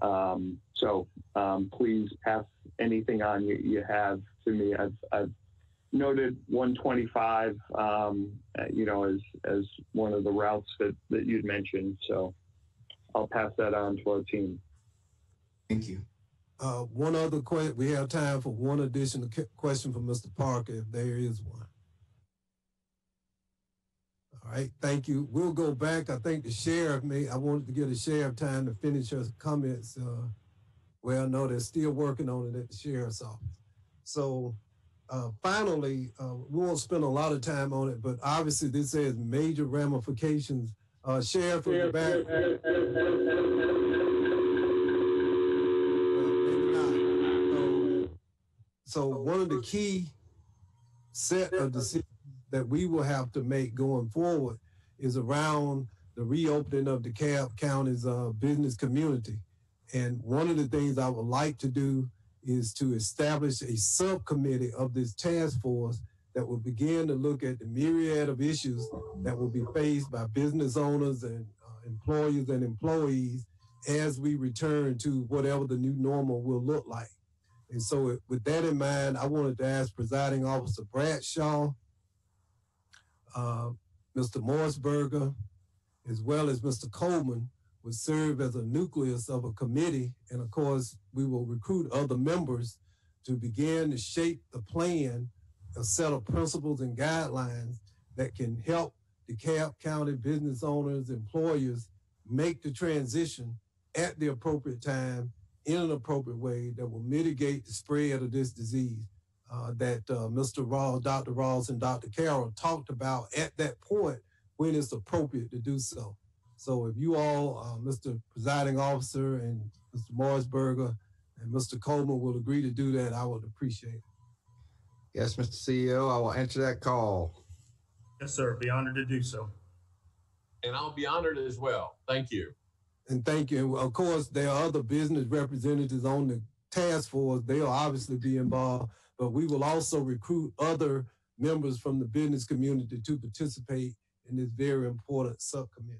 Um, so um, please pass anything on you, you, have to me. I've, I've noted 125, um, you know, as as one of the routes that that you'd mentioned. So I'll pass that on to our team. Thank you. Uh, one other question. We have time for one additional question from Mr. Parker, if there is one. All right, thank you. We'll go back. I think the sheriff may, I wanted to get a sheriff time to finish her comments. Uh, well, no, they're still working on it at the sheriff's office. So uh, finally, uh, we won't spend a lot of time on it, but obviously this has major ramifications. Uh, sheriff, in the back. So one of the key set of decisions that we will have to make going forward is around the reopening of the DeKalb County's uh, business community. And one of the things I would like to do is to establish a subcommittee of this task force that will begin to look at the myriad of issues that will be faced by business owners and uh, employers and employees as we return to whatever the new normal will look like. And so, with that in mind, I wanted to ask Presiding Officer Bradshaw, uh, Mr. Morsberger, as well as Mr. Coleman, would serve as a nucleus of a committee. And of course, we will recruit other members to begin to shape the plan, a set of principles and guidelines that can help DeKalb County business owners, employers make the transition at the appropriate time in an appropriate way that will mitigate the spread of this disease uh, that uh, Mr. Ross, Dr. Ross, and Dr. Carroll talked about at that point when it's appropriate to do so. So if you all, uh, Mr. Presiding Officer and Mr. Morsberger and Mr. Coleman will agree to do that, I would appreciate it. Yes, Mr. CEO, I will answer that call. Yes, sir. Be honored to do so. And I'll be honored as well. Thank you. And thank you. And of course, there are other business representatives on the task force. They'll obviously be involved, but we will also recruit other members from the business community to participate in this very important subcommittee.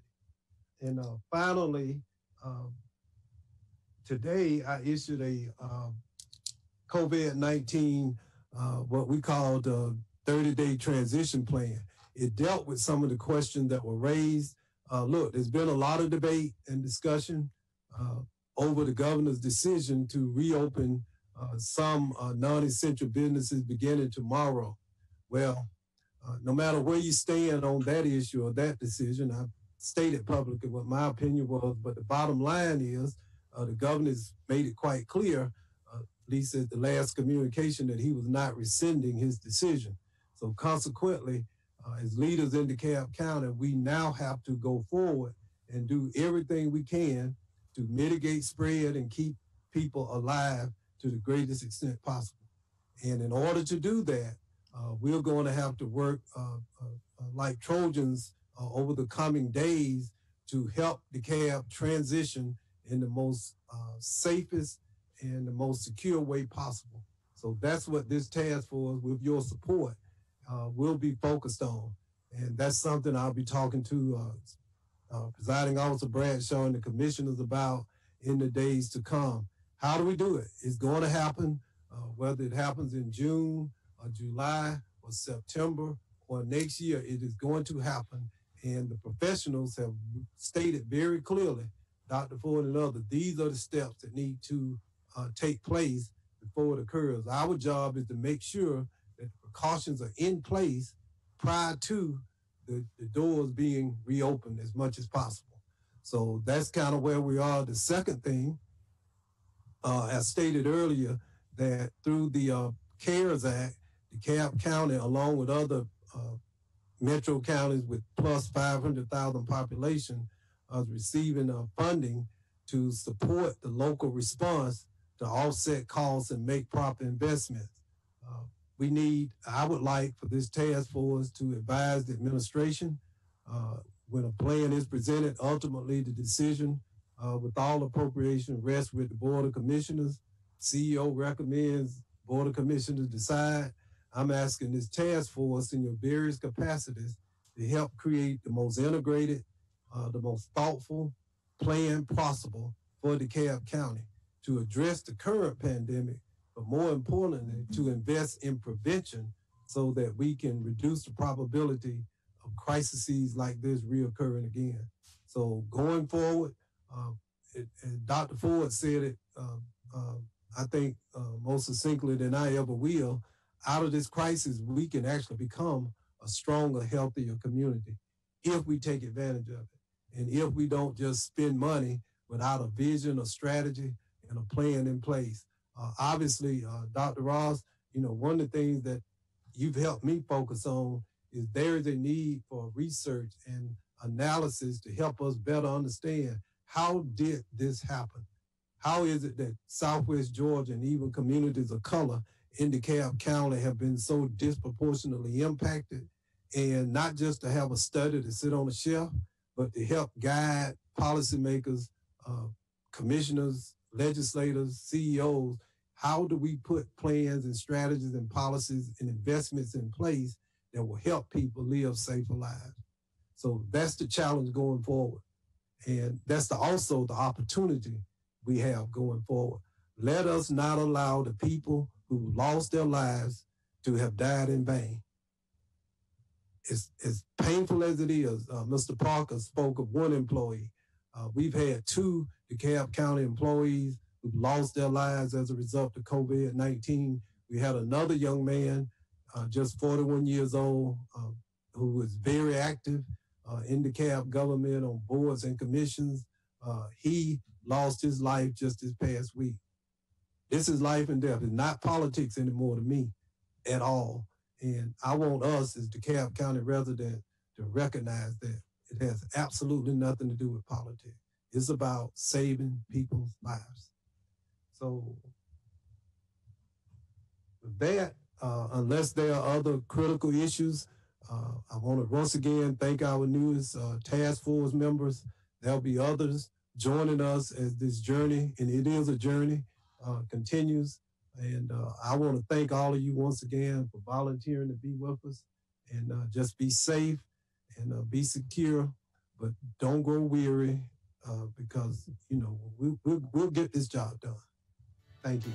And uh, finally, um, today I issued a um, COVID 19, uh, what we call the 30 day transition plan. It dealt with some of the questions that were raised. Uh, look, there's been a lot of debate and discussion uh, over the governor's decision to reopen uh, some uh, non essential businesses beginning tomorrow. Well, no matter where you stand on that issue or that decision, I've stated publicly what my opinion was, but the bottom line is uh, the governor's made it quite clear, uh, at least at the last communication, that he was not rescinding his decision. So consequently, uh, as leaders in DeKalb County, we now have to go forward and do everything we can to mitigate spread and keep people alive to the greatest extent possible. And in order to do that, uh, we're going to have to work uh, uh, uh like Trojans uh, over the coming days to help DeKalb transition in the most safest and the most secure way possible. So that's what this task force, with your support, will be focused on. And that's something I'll be talking to uh, presiding officer Brad Shaw and the commissioners about in the days to come. How do we do it? It's going to happen, uh, whether it happens in June or July or September or next year, it is going to happen. And the professionals have stated very clearly, Dr. Ford and others, these are the steps that need to uh, take place before it occurs. Our job is to make sure that precautions are in place prior to the, the doors being reopened as much as possible. So that's kind of where we are. The second thing, uh, as stated earlier, that through the uh, CARES Act, DeKalb County, along with other uh, metro counties with plus 500,000 population, are receiving uh, funding to support the local response to offset costs and make proper investments. Uh, we need, I would like for this task force to advise the administration uh, when a plan is presented, ultimately the decision uh, with all appropriation rests with the Board of Commissioners. CEO recommends Board of Commissioners decide. I'm asking this task force in your various capacities to help create the most integrated, uh, the most thoughtful plan possible for DeKalb County to address the current pandemic but more importantly, to invest in prevention so that we can reduce the probability of crises like this reoccurring again. So going forward, uh, it, Dr. Ford said it, uh, I think uh, most succinctly than I ever will, out of this crisis, we can actually become a stronger, healthier community if we take advantage of it. And if we don't just spend money without a vision, a strategy, and a plan in place. Uh, obviously, uh, Dr. Ross, you know, one of the things that you've helped me focus on is there is a need for research and analysis to help us better understand how did this happen? How is it that Southwest Georgia and even communities of color in DeKalb County have been so disproportionately impacted? And not just to have a study to sit on a shelf, but to help guide policymakers, uh, commissioners, legislators, CEOs, how do we put plans and strategies and policies and investments in place that will help people live safer lives? So that's the challenge going forward. And that's the, also the opportunity we have going forward. Let us not allow the people who lost their lives to have died in vain. As, as painful as it is, uh, Mr. Parker spoke of one employee Uh, we've had two DeKalb County employees who lost their lives as a result of COVID 19. We had another young man, uh, just 41 years old, uh, who was very active uh, in DeKalb government on boards and commissions. Uh, he lost his life just this past week. This is life and death. It's not politics anymore to me at all. And I want us as DeKalb County residents to recognize that it has absolutely nothing to do with politics. It's about saving people's lives. So with that, uh, unless there are other critical issues, uh, I want to once again thank our newest uh, task force members. There'll be others joining us as this journey, and it is a journey, uh, continues. And uh, I want to thank all of you once again for volunteering to be with us and uh, just be safe and uh, be secure, but don't grow weary because, you know, we, we'll, we'll get this job done. Thank you.